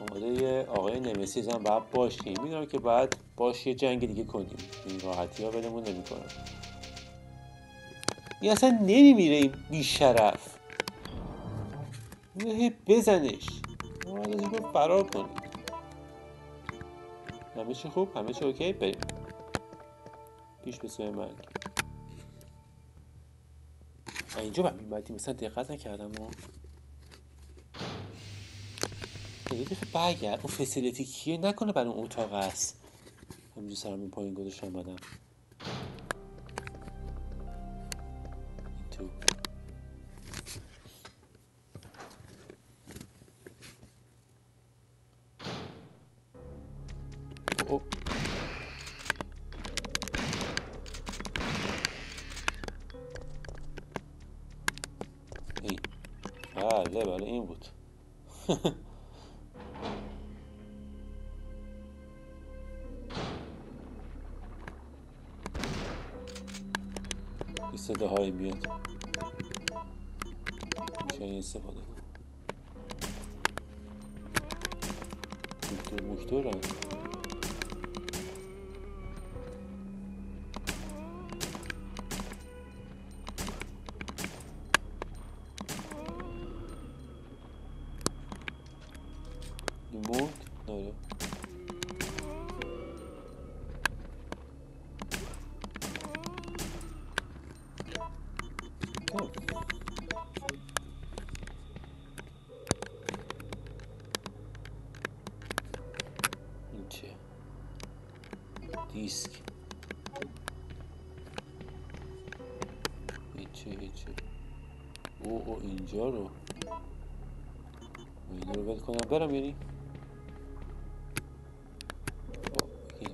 آماده آقای Nemesis هم باید باشیم. می‌دونم که باید باش یه جنگ دیگه کنیم. این راحتی ها ولمون نمی کنم این اصلا نمیمیره این بیشرف. اینو بزنش. از اینجا فرار کنیم. همه چی خوب؟ همه چی اوکی؟ بریم. پیش به سوی مرگ. اینجا باید میمدیم مثلا دقت نکردم دفعه برگرد. اون فسیلیتی کیه؟ نکنه برای اون اتاق هست همینجا سرم این پایین گذاشتم بدم این تو. اینجا رو. اینا رو کنم. برم یعنی. این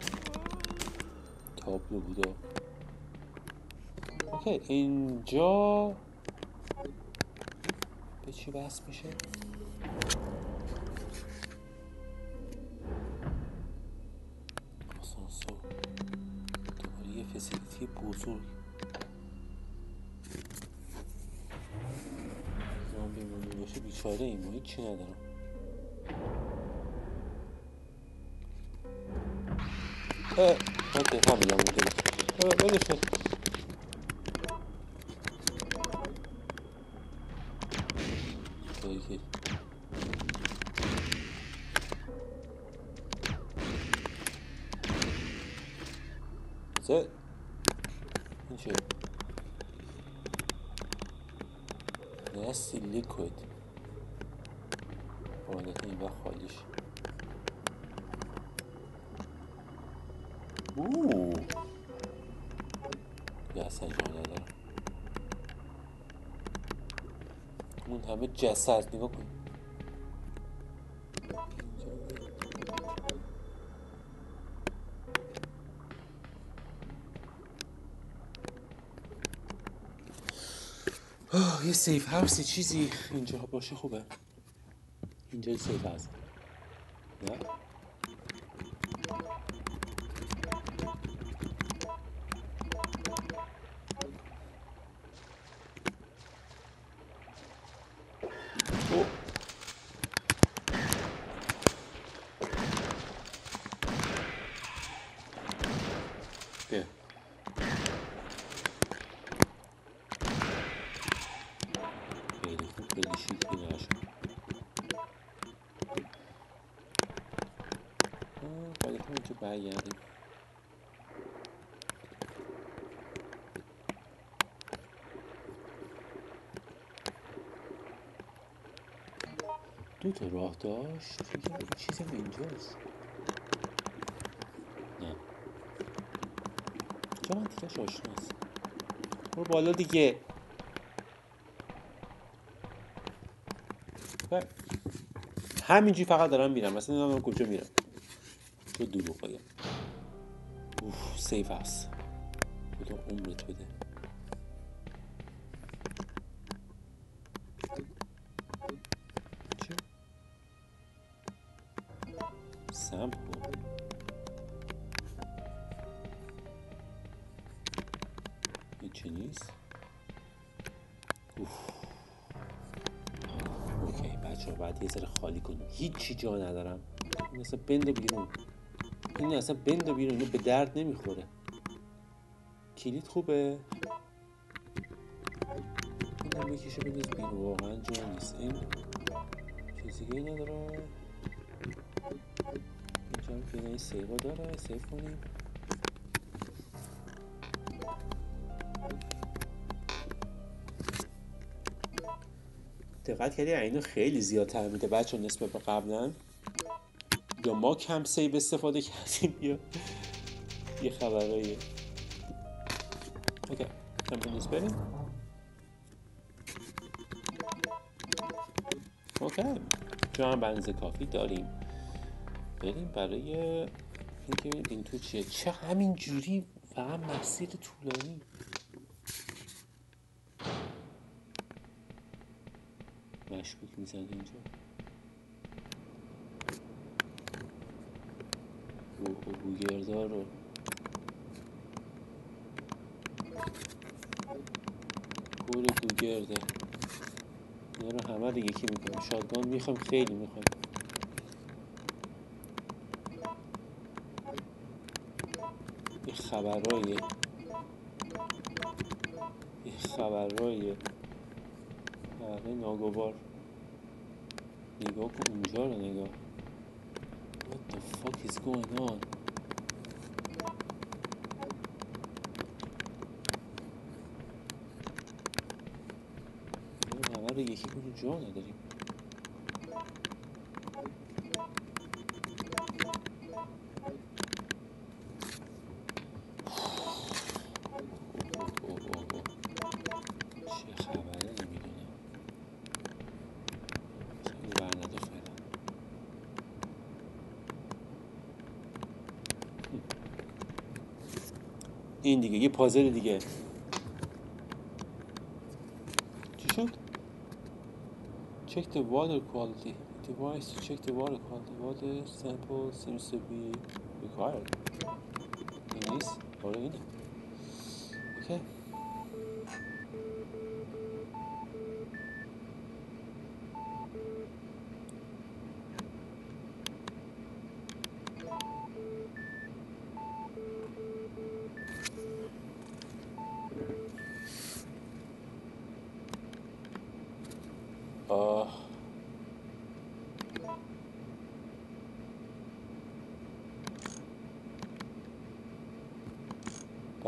تابلو بودا. اوکی اینجا به چی بس میشه؟ آسانسور. دوباره یه فسیلیتی بزرگ زامبی بیچاره این ما هیچی ندارم؟ اه اوکی همین هم مونده اه، جسد نگاه کن. یه سیف هاوسی چیزی اینجا باشه خوبه. اینجا سیف هست نه اوه. بیا. خیلی خوب خیلی شیک خیلی قشنگ آه، قاعدتا اینجا برگردیم تا راه داشت؟ فکر این چیزم اینجاست نه. چرا من تیکش آشناست برو بالا دیگه. و همینجوری فقط دارم میرم. مثلا نمی‌دونم کجا میرم. تو دروغ بگم اوف سیف هست. خدا عمرت بده. هیچی جا ندارم. این اصلا بند بیرون. این اصلا بند بیرون اینو به درد نمی‌خوره. کلید خوبه؟ این هم بکشه بنداز بیرون. واقعا جا نیست. این چیز دیگه ای نداره. اینجا هم که این سیوا داره. سیف کنیم. دقت کردی اینو خیلی زیادتر میده بچه نسبت به قبلا یا ما کم سیو استفاده کردیم یا یه خبرهای اوکی امروز بریم. اوکی جا هم بنز کافی داریم. بریم برای اینکه این تو چیه. چه همین جوری فقط مسیر طولانی. مشکوک می‌زنه اینجا؟ او او بوگردار رو. کور گوگرده اینا رو همه رو یکی می‌کنم شادگان می‌خوام خیلی می‌خوام یه خبرهای یه خبرهای بله ناگوار. نگاه کن اونجا رو نگاه. What the fuck is going on? همه رو یکی کنیم جا نداریم؟ این دیگه یه پازل دیگه چی شد؟ Check the water quality. Device to check the water quality. Water sample seems to be required. این نیست؟ آره اینه. اوکی.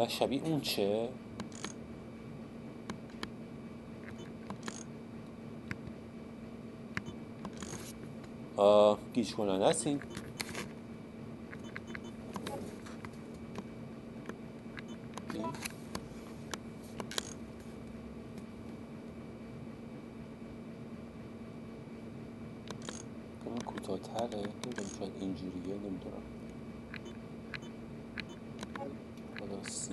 شبیه اون چه؟ گیج کننده این. این کوتاه‌تره نمی‌دونم شاید اینجوریه نمی‌دونم حالا سی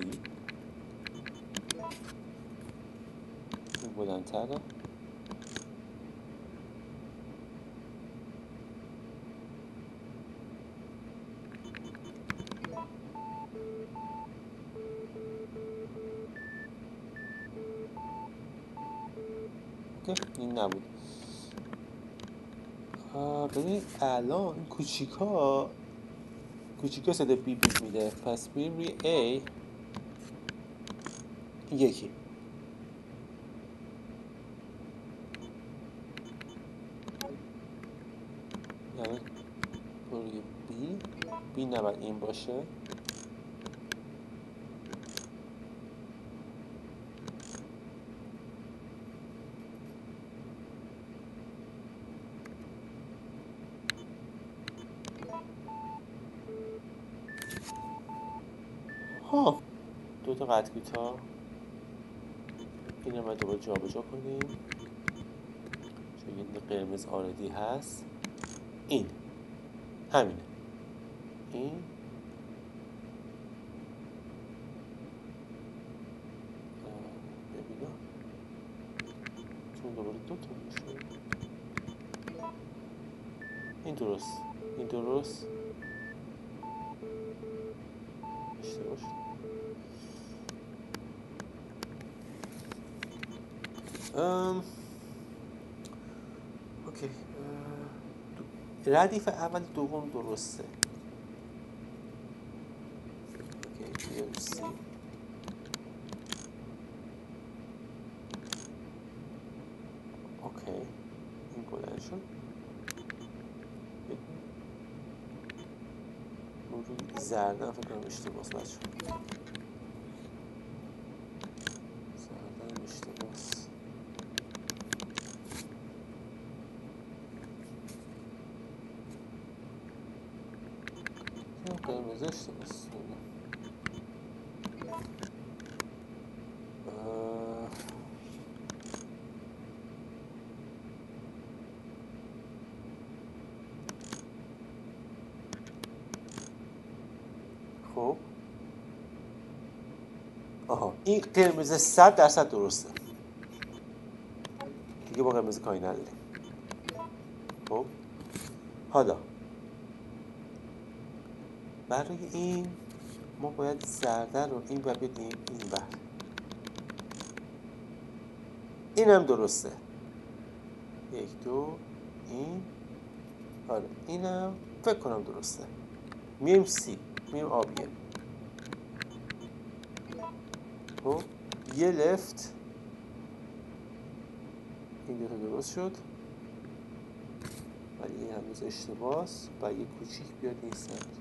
این بلندتره اوکی این نبود. ببین الان کوچیکا کوچیکا صدا بی بی میده. پس بریم روی A این یکی. یعنی روی B B نباید این باشه ها دو تا قطع کوتاه این رو دوباره جابجا کنیم. چون قرمز آردی هست. این. همینه. این آه، ببینم چون دوباره دو تا میشه این درست این درست اشتباه شد ام. اوکی. ردیف اول دوم درسته. اوکی این روی زردن فکر کنم اشتباس بچه زردن اشتباس یا قرمز اشتباس اه، خب آها این قرمز صد درصد درسته. دیگه با قرمز کاری نداریم. خب؟ حالا. برای این ما باید زرده رو این و بدیم این بر این هم درسته. یک دو این. آره اینم فکر کنم درسته. میم سی میم آبیه خب یه لفت این تا درست شد. ولی این هنوز اشتباس. و یه کوچیک بیاد این سمت.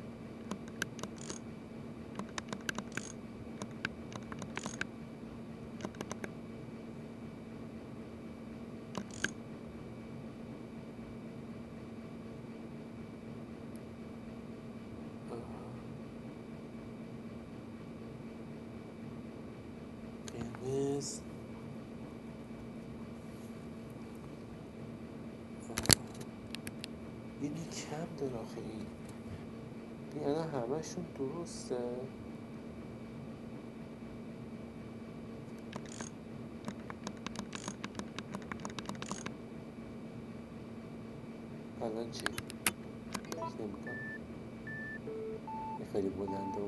acho doce. Palanci. É ele Efendim Hollanda.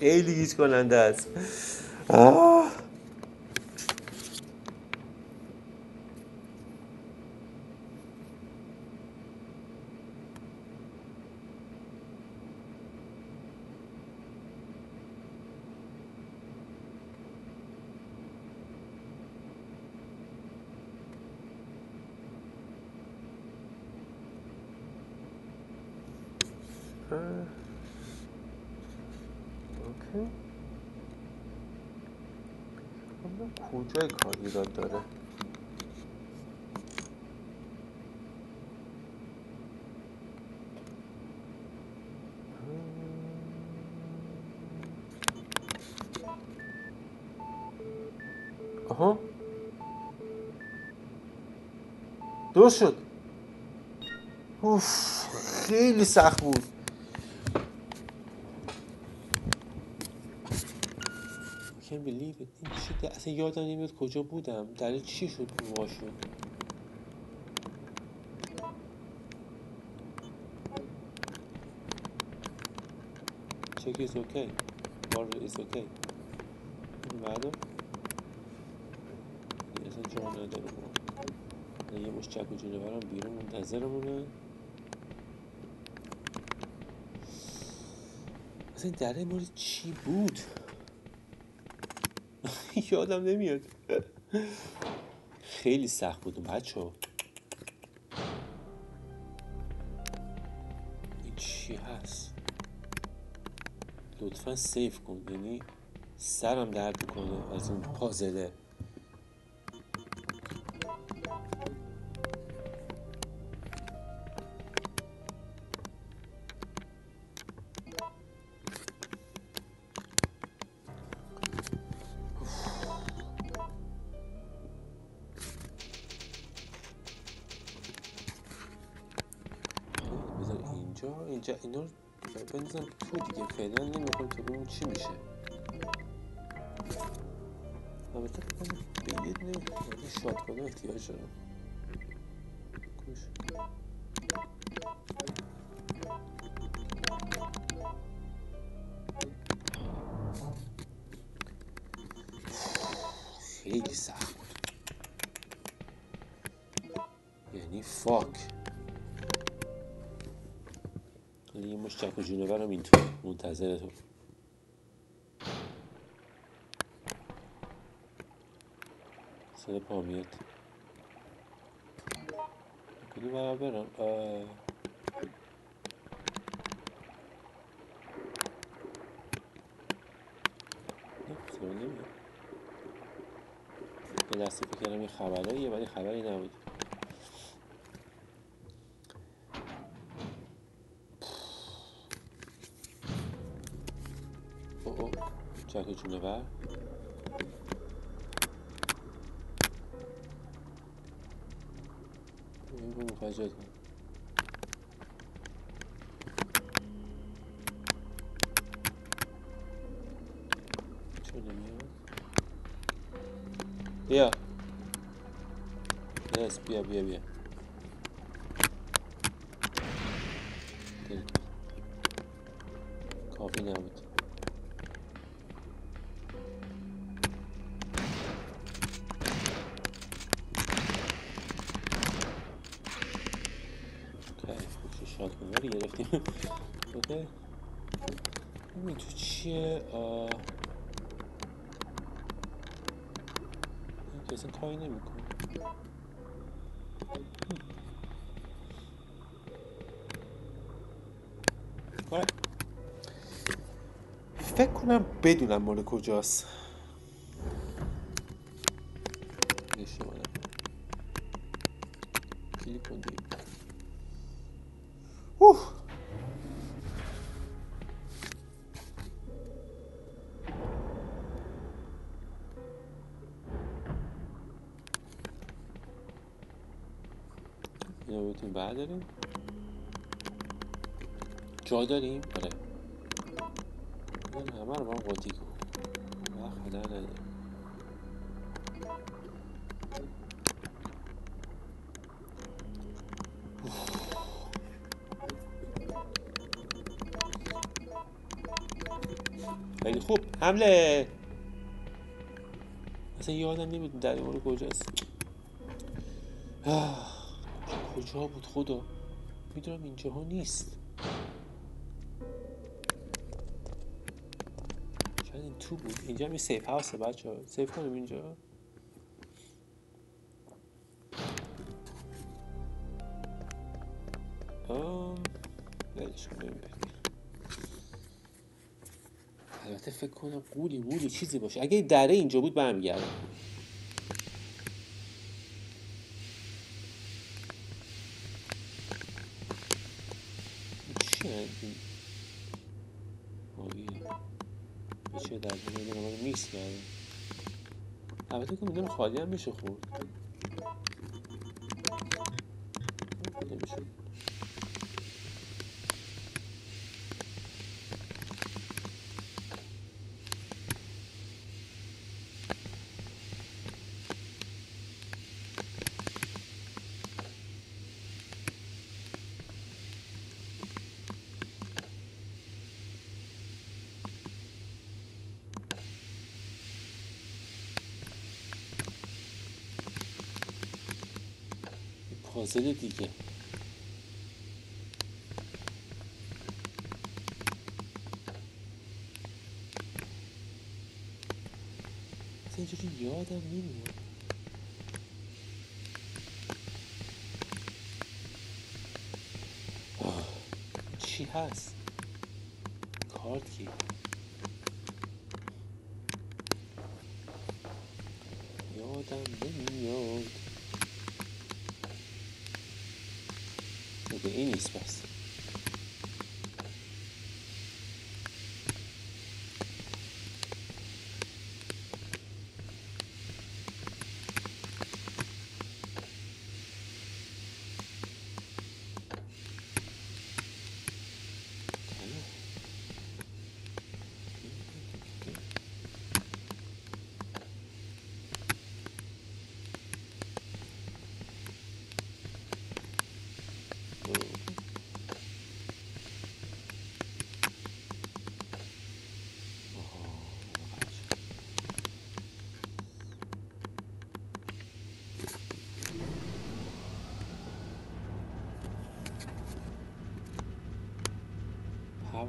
Eli ilginç Hollanda. Aa. Ah! کجای کار ایراد داره؟ آها. درست شد. اوف خیلی سخت بود. این چی اصلا یادم نمیاد کجا بودم. دلیل چی شد وا شد check is okay bar is okay بعدم دیگه اصلا جا نداره ما. یه مش چک و جونه برم بیرون. منتظرمونه اصلا این دره مورد چی بود؟ یادم نمیاد. خیلی سخت بود بچه این چی هست؟ لطفا سیف کن یعنی سرم درد کنه از اون پازله اینجا اینا رو بندازم تو دیگه فعلا نمی‌خوام ببینیم چی میشه. البته فکر کنم به یه دونه شاتگان احتیاج دارم اینطور منتظر تو صدا پا میاد کدوم برم برم. نه، نمیاد. یه دسته فکر کردم یه خبراییه ولی خبری نبود جونه بر این رو مفجر کن بیا. یس بیا بیا بیا. اوکی این تو چیه. این که اصلا کاری نمی‌کنه فکر کنم بدونم مال کجاست داریم؟ آره. همه رو با هم قاطی کن. خدا نداره خیلی خوب. حمله! اصلا یادم نمیدون در ایمان کجاست. کجا بود خدا؟ می‌دونم اینجاها نیست. تو بود. اینجا هم یه سیف هاوسه بچه ها سیف کنیم اینجا. آم ولش کن بریم بریم. البته فکر کنم قولی مولی چیزی باشه. اگه دره اینجا بود برمیگردم چی این آبیه به چه در میاد ما رو میکس کرده البته که می‌دونم خالی هم میشه خورد نمیشه پازل دیگه. اینجوری یادم نمیاد. چی هست؟ کارت کی یادم نمیاد اوکی این نیست پس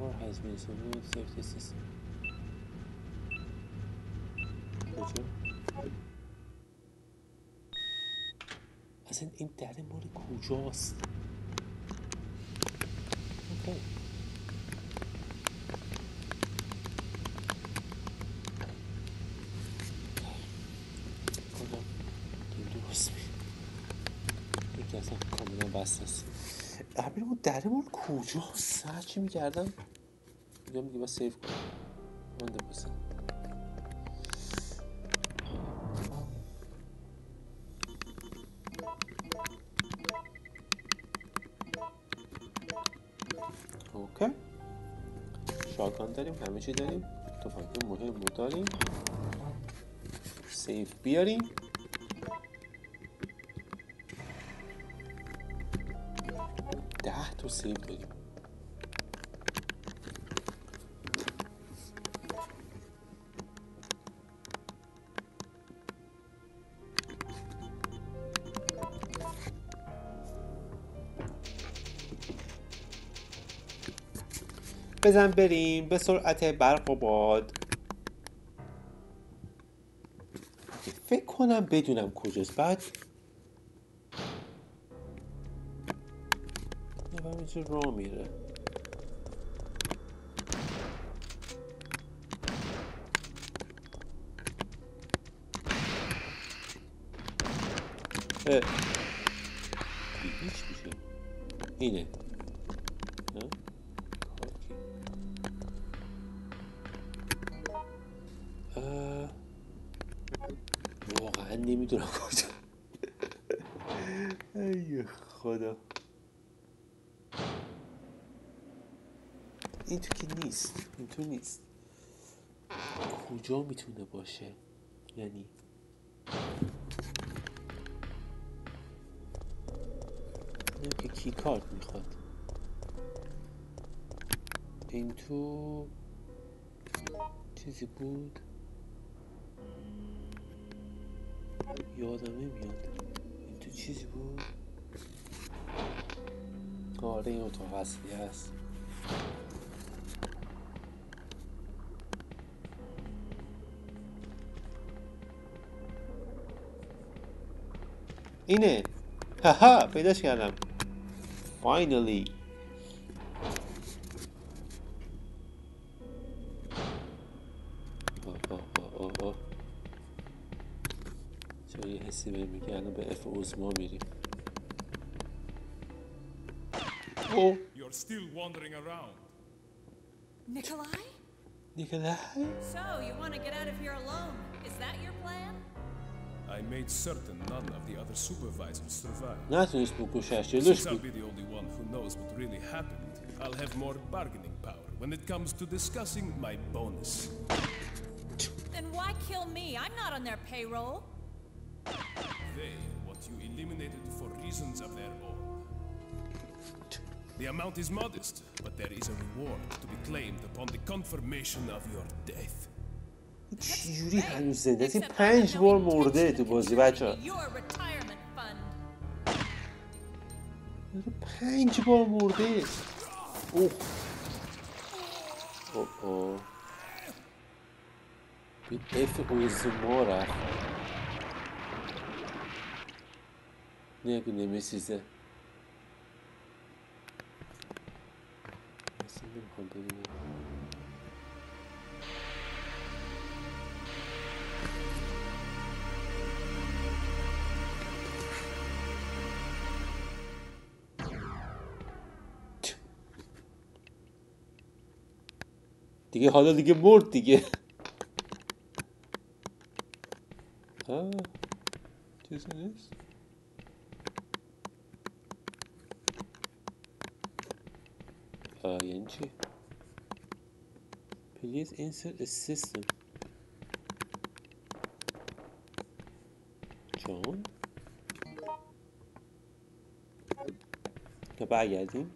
Power has been removed safety system. کجا؟ اصلا این در مال کجاست؟ اوکی. اصلا کاملا بسته است امیر اون در مال کجاست؟ هرچی میگردم میگم دیگه باید سیف کنم. من بسن اوکی. شاکان داریم همه چی داریم. تفنگ مهم رو داریم. سیف بیاریم. ده تا سیف داریم. بزن بریم به سرعت برق و باد. فکر کنم بدونم کجاست. بعد همینجور راه میره. اه. اینه. تو نیست. کجا می‌تونه باشه؟ یعنی اینم که کی کارت می‌خواد؟ این تو چیزی بود؟ یادم نمیاد این تو چیزی بود؟ آره این اتاق اصلی هست. اینه هاها پیداش کردم فاینالی چرا یه حسی بهم میگه الان به اف اوزما میریم او You're still wandering around. Nikolai? نیکلای So, you want to get out of here alone? Is that your plan? I made certain none of the other supervisors survived. Nasıl Since I'll be the only one who knows what really happened, I'll have more bargaining power when it comes to discussing my bonus. Then why kill me? I'm not on their payroll. They, what you eliminated for reasons of their own. The amount is modest, but there is a reward to be claimed upon the confirmation of your death. چجوری هنوز زنده است؟ این Except I have پنج no بار intention مرده of تو بازی contributing بچه to Your retirement fund. پنج بار مرده اوه اوه اوه به اف اوزما رفت نگو نمیسیزه اصلا نمی‌خوام ببینم دیگه حالا دیگه مرد دیگه. آه چیزی نیست؟ آه یعنی چی؟ Please insert a system. جان؟ برگردیم.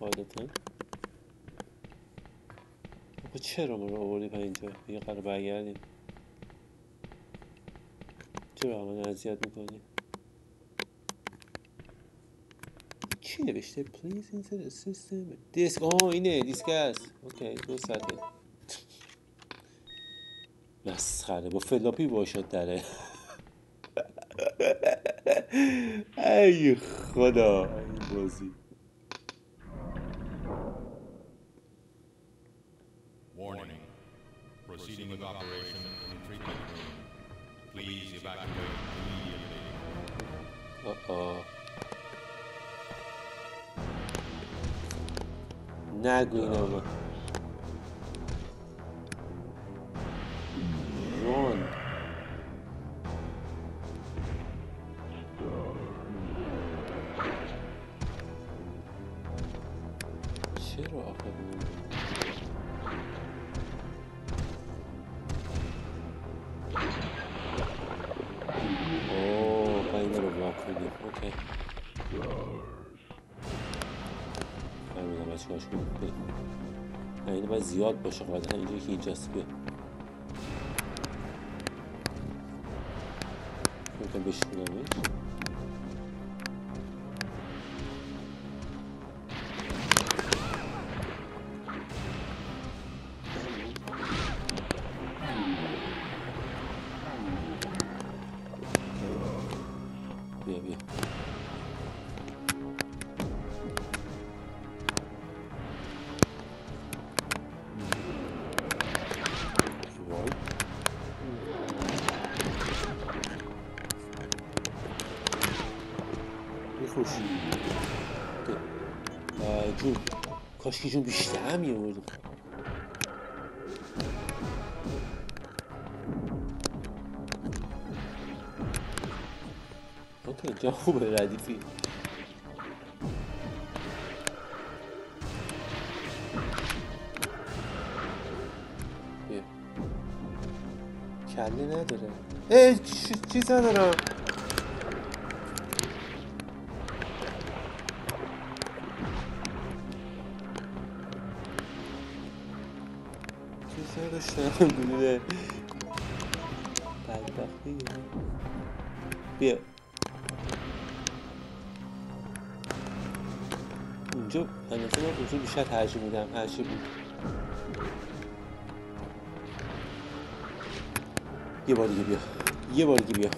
قاعدتا آقا چرا ما رو آوردی پا اینجا دیگه قرار برگردیم چرا همه اذیت می‌کنی؟ چی نوشته؟ Insert a system disk. آه اینه. دیسک هست. OK دو ساعته. مسخره. با فلاپی باشد داره. ای خدا. این بازی. باشه قاعدتا اینجا که اینجاست بیا. جون بیشتر میوردم اوکی جا خوبه ردیفی. کله نداره. ای چیز ندارم. بیا. اینجا من من اونجا بیشتر ترجیح میدم هرچی بود. یه بار دیگه بیا. یه بار دیگه بیا.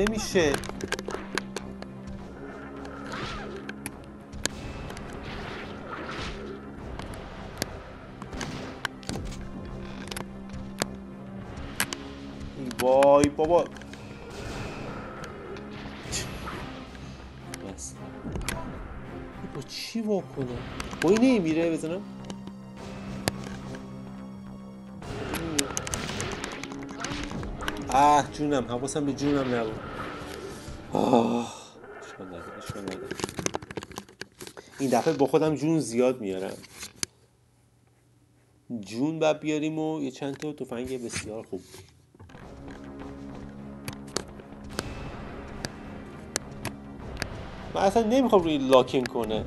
نمیشه. ای وای بابا. بس با چی واکنم با این نمیره بزنم. اه جونم. حواسم به جونم نبود. این دفعه با خودم جون زیاد میارم. جون بعد بیاریم و یه چند تا تفنگ بسیار خوب. من اصلا نمی‌خوام روی لاکین کنه.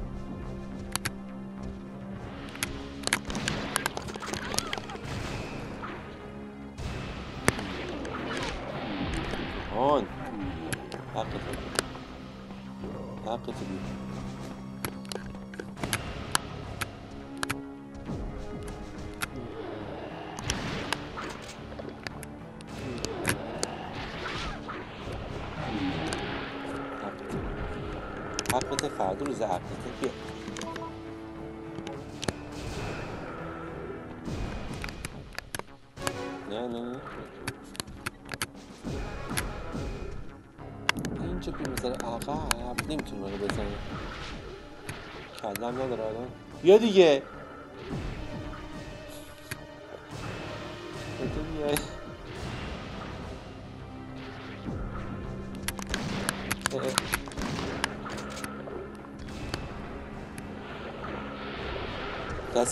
دیگه.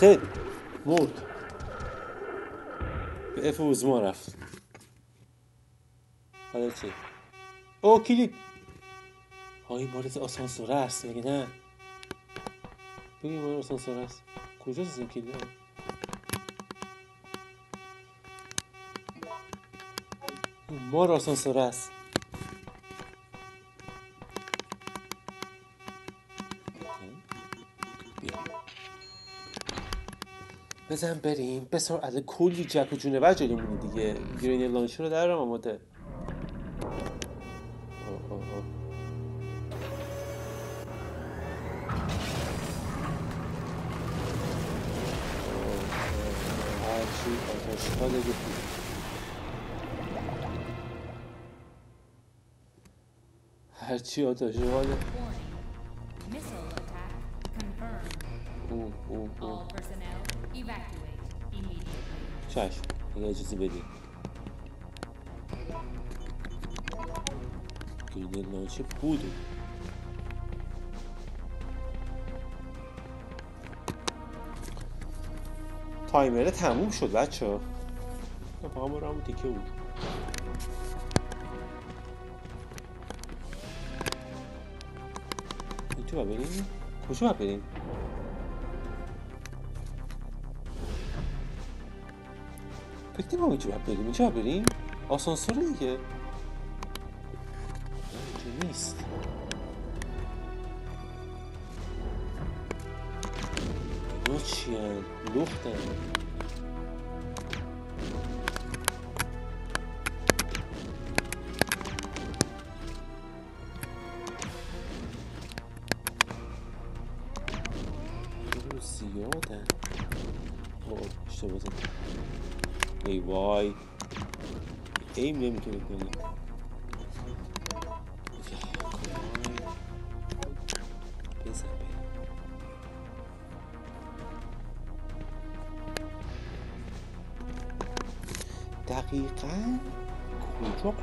it مرد. به اف اوزما رفت. حالا چی؟ او کلید. های مارد آسانسوره است مگه نه؟ بگی مارد آسانسوره است کجاست این کلید مار آسانسوره است بزن بریم. به سرعت کلی جک و جونور جلومونه دیگه. گرینی لانچر رو درم آماده All personnel evacuate immediately. چشم اگه اجازه بدی گرینل لانچه بوده تایمره تموم شد بچه ها همون تیکه بود تو باید بریم؟ کجا باید بریم؟ فکر نمی‌کنم اینجا باید بریم اینجا باید بریم آسانسور دیگه نمی‌تونه بریم. دقیقا کجا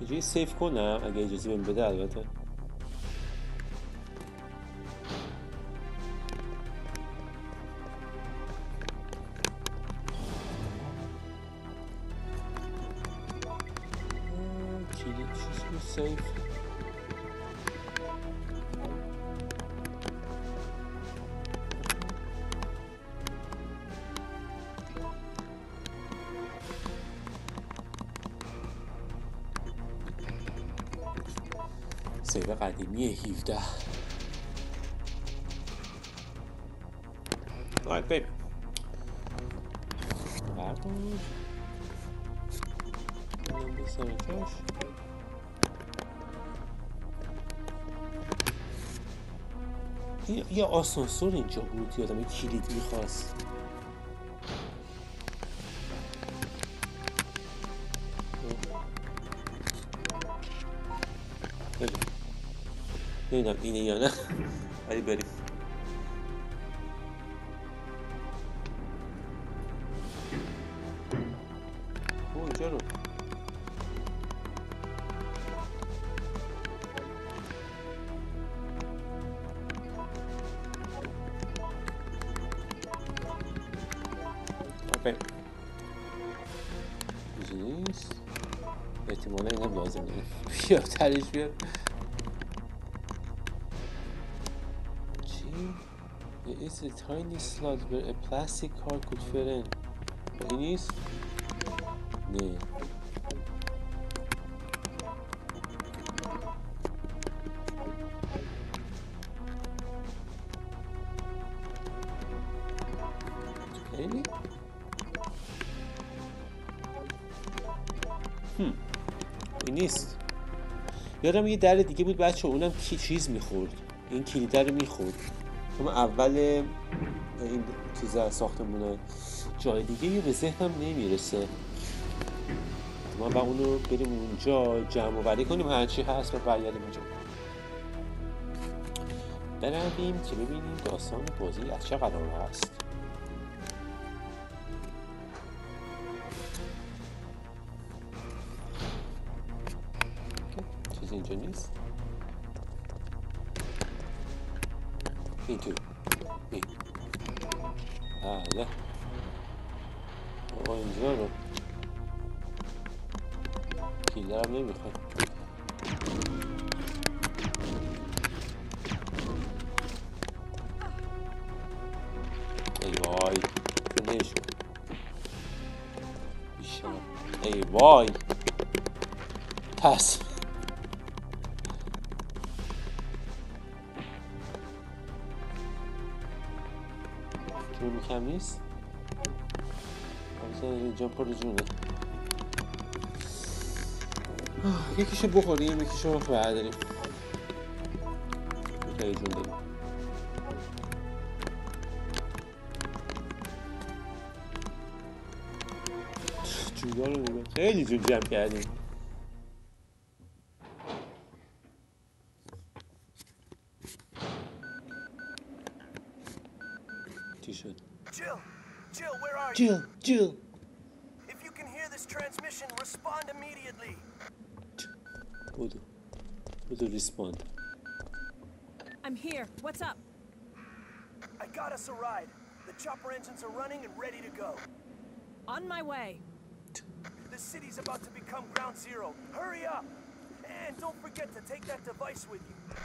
یه جایی سیف کنم اگه اجازه بهم بده البته قدیمی 17 آره بریم. بردار جاش یه- یه آسانسور اینجا بود یادم یه کلید می‌خواست. نمی‌دونم اینه یا نه. ولی بریم. او اینجا رو. اوکی. نیست. بیا ترش بیا tiny slot where a plastic car could fit in این نیست؟ نه خیلی؟ هم. این نیست یادم یه در دیگه بود بچه اونم کی چیز می‌خورد این کلیده رو می‌خورد اما اول این چیز ساختمونه جای دیگه به ذهنم نمی‌رسه. ما با اونو بریم اونجا جمع و کنیم هرچی هست و برگردیم اونجا. برویم که ببینیم داستان بازی از چه قرار هست. پر جونه یکیشو بخوریم یکیشو برداریم. خیلی جون داریم. جونا رو خیلی جون جمع کردیم. Got us a ride. The chopper engines are running and ready to go. On my way. The city's about to become ground zero. Hurry up! And don't forget to take that device with you.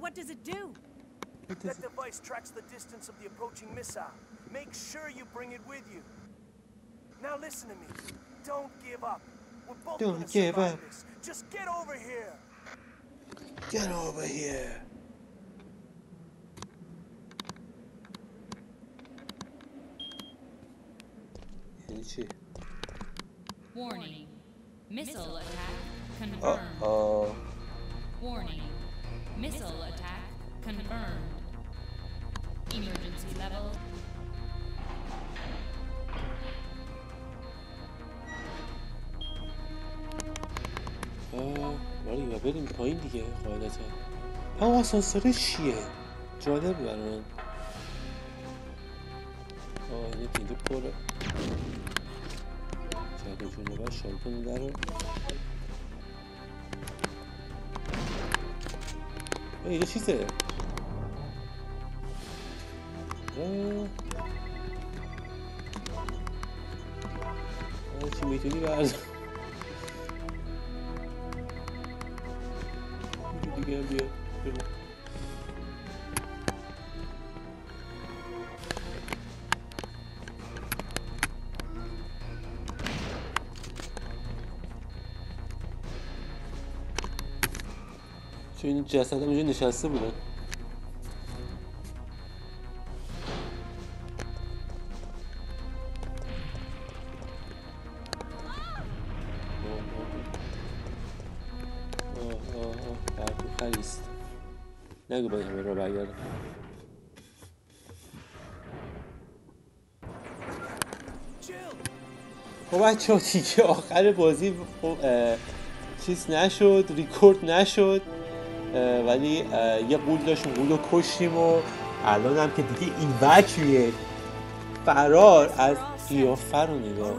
What does it do? That device tracks the distance of the approaching missile. Make sure you bring it with you. Now listen to me. Don't give up. We're both Don't gonna give survive up. this. Just get over here. Get over here یعنی چی؟ Warning. Missile attack confirmed. آه Warning. Missile attack confirmed. Emergency level. آه ولی و بریم پایین دیگه قاعدتا اما آسانسور چیه؟ جالب برای من آه یه دیگه پره جده جونوبر شامپون آه، اینجا چیزه. چی می‌تونی اینجا دیگه هم بیا. جسد هم اونجا نشسته بودن خریست نگو باید همه را برگردم خب بچه دیگه آخر بازی خب چیز نشد ریکورد نشد. ولی یه قول داشتیم قول رو کشتیم و الان هم که دیگه ایوکیه فرار از قیافه رو نگاه.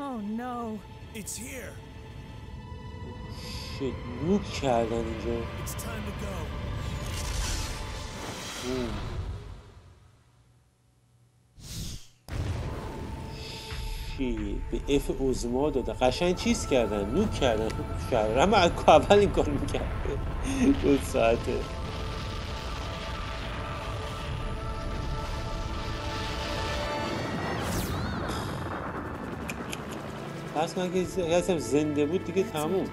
Oh. شit نوک کردن اینجا. شیت به اف اوزما داده. قشنگ چیز کردن نوک کردن. خوب شهر. اما اول این کار می‌کرده دو ساعته. پس من که زنده بود دیگه تموم.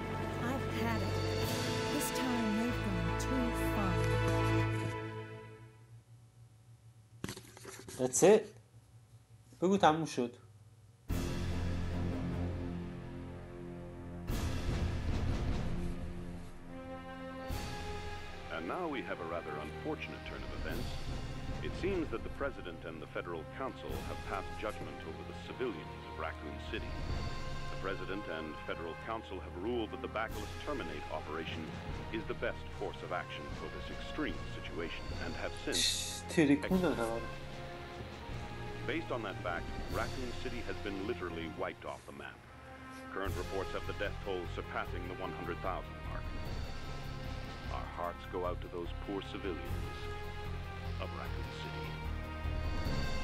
That's it. بگو تموم شد. Now we have a rather unfortunate turn of events. It seems that the President and the Federal Council have passed judgment over the civilians of Raccoon City. The President and Federal Council have ruled that the Bacillus Terminate operation is the best course of action for this extreme situation and have since... Based on that fact, Raccoon City has been literally wiped off the map. Current reports have the death toll surpassing the 100,000 mark. Our hearts go out to those poor civilians of Raccoon City.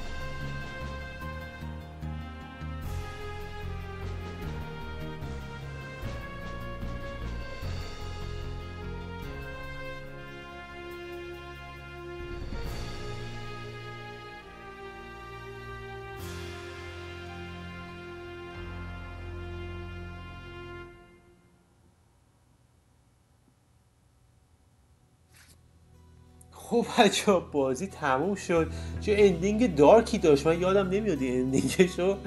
خب بچه بازی تموم شد. چه اندینگ دارکی داشت. من یادم نمیاد این اندینگشو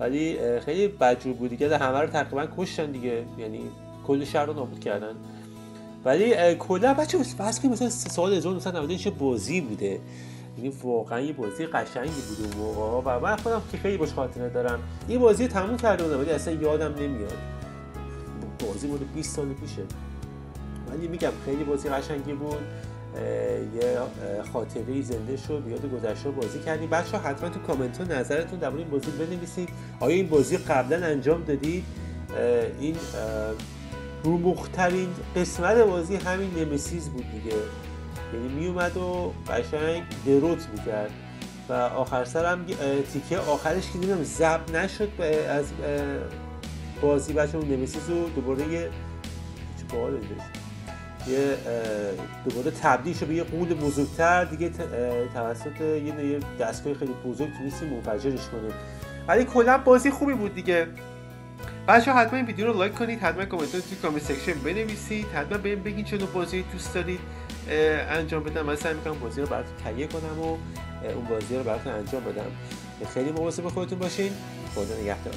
ولی خیلی بدجور بود دیگه. همه رو تقریبا کشتن دیگه. یعنی کل شهر رو نابود کردن. ولی کلا بچه فرض کنید مثلا سال 1990 چه بازی بوده. یعنی واقعا یه بازی قشنگی بود اون موقع. و من خودم که خیلی باش خاطره دارم. این بازی رو تموم کرده بودم ولی اصلا یادم نمیاد. بازی مال 20 سال پیشه. ولی میگم خیلی بازی قشنگی بود. یه اه، خاطره زنده شد یاد گذشته بازی کردیم. بچه حتما تو کامنت ها نظرتون درباره این بازی بنویسید. آیا این بازی قبلا انجام دادید؟ این رومخترین قسمت بازی همین نمسیز بود دیگه. یعنی میومد و قشنگ دروت می‌کرد. و آخر هم تیکه آخرش که دیدم زب نشد از بازی. بچه اون Nemesis رو دوباره یه چه. یه دوباره تبدیل شد به یه غول بزرگتر. دیگه توسط یه دستگاه خیلی بزرگ تونستیم منفجرش کنیم ولی کلا بازی خوبی بود دیگه. بچه حتما این ویدیو رو like کنید حتما کامنت توی comment section بنویسید حتما بهم بگین چه بازی دوست دارید انجام بدم. من سعی می‌کنم بازی رو براتون تهیه کنم و اون بازی رو براتون انجام بدم. خیلی مواظب خودتون باشین. خدا نگهدار.